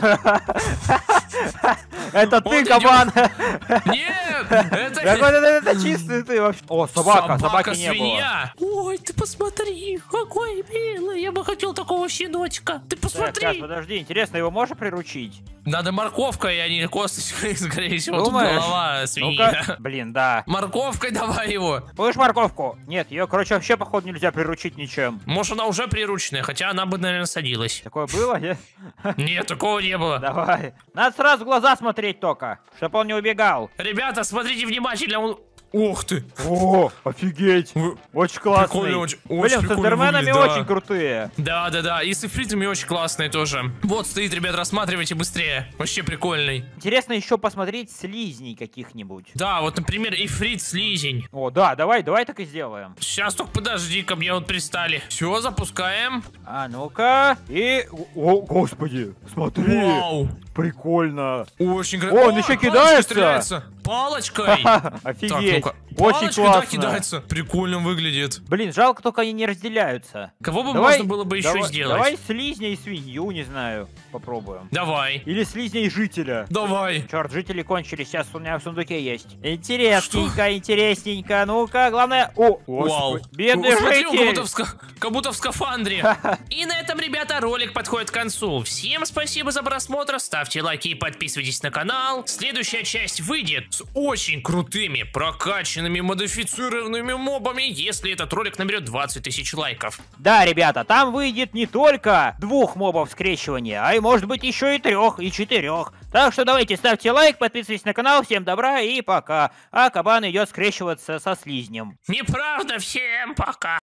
Это ты, кабан. Нет! Это чистый ты вообще. О, собака, собаки не было. свинья. Ой, ты посмотри, какой милый. Я бы хотел такого щеночка. Ты Так, посмотри. подожди, интересно, его можно приручить? Надо морковкой, а не косточкой, скорее всего. Думаешь? голова свиньи. Ну-ка. Блин, да. Морковкой давай его. Будешь морковку? Нет, ее, короче, вообще, походу, нельзя приручить ничем. Может, она уже прирученная, хотя она бы, наверное, садилась. Такое было? Нет? Нет, такого не было. Давай. Надо сразу в глаза смотреть только, чтобы он не убегал. Ребята, смотрите внимательно. Он... Ух ты! О, офигеть. Очень классный. Очень- очень Блин, с эндерменами да. очень крутые. Да, да, да. И с эфритами очень классные тоже. Вот стоит, ребят, рассматривайте быстрее. Вообще прикольный. Интересно еще посмотреть слизней каких-нибудь. Да, вот, например, эфрит слизень. О, да, давай, давай так и сделаем. Сейчас только подожди, ко мне вот пристали. Все, запускаем. А ну-ка. И... О, господи, смотри. Вау. Прикольно. Очень О, красиво. он еще кидается. Палочкой. Офигеть. Ну-ка. Очень да, классно. кидается. Прикольно выглядит. Блин, жалко только они не разделяются. Кого бы Давай- можно было бы еще давай- сделать? Давай слизня и свинью, не знаю, попробуем. Давай. Или слизня и жителя. Давай. Черт, жители кончились, сейчас у меня в сундуке есть. Интересненько, интересненько. Ну-ка, главное... О, Вау. бедный смотри, он как житель. будто, в ска- как будто в скафандре. И на этом, ребята, ролик подходит к концу. Всем спасибо за просмотр, ставьте лайки и подписывайтесь на канал. Следующая часть выйдет с очень крутыми, прокачанными, модифицированными мобами, если этот ролик наберет 20 тысяч лайков. Да, ребята, там выйдет не только двух мобов скрещивания, а и может быть еще и трех, и четырех. Так что давайте ставьте лайк, подписывайтесь на канал, всем добра и пока. А кабан идет скрещиваться со слизнем. Неправда, всем пока.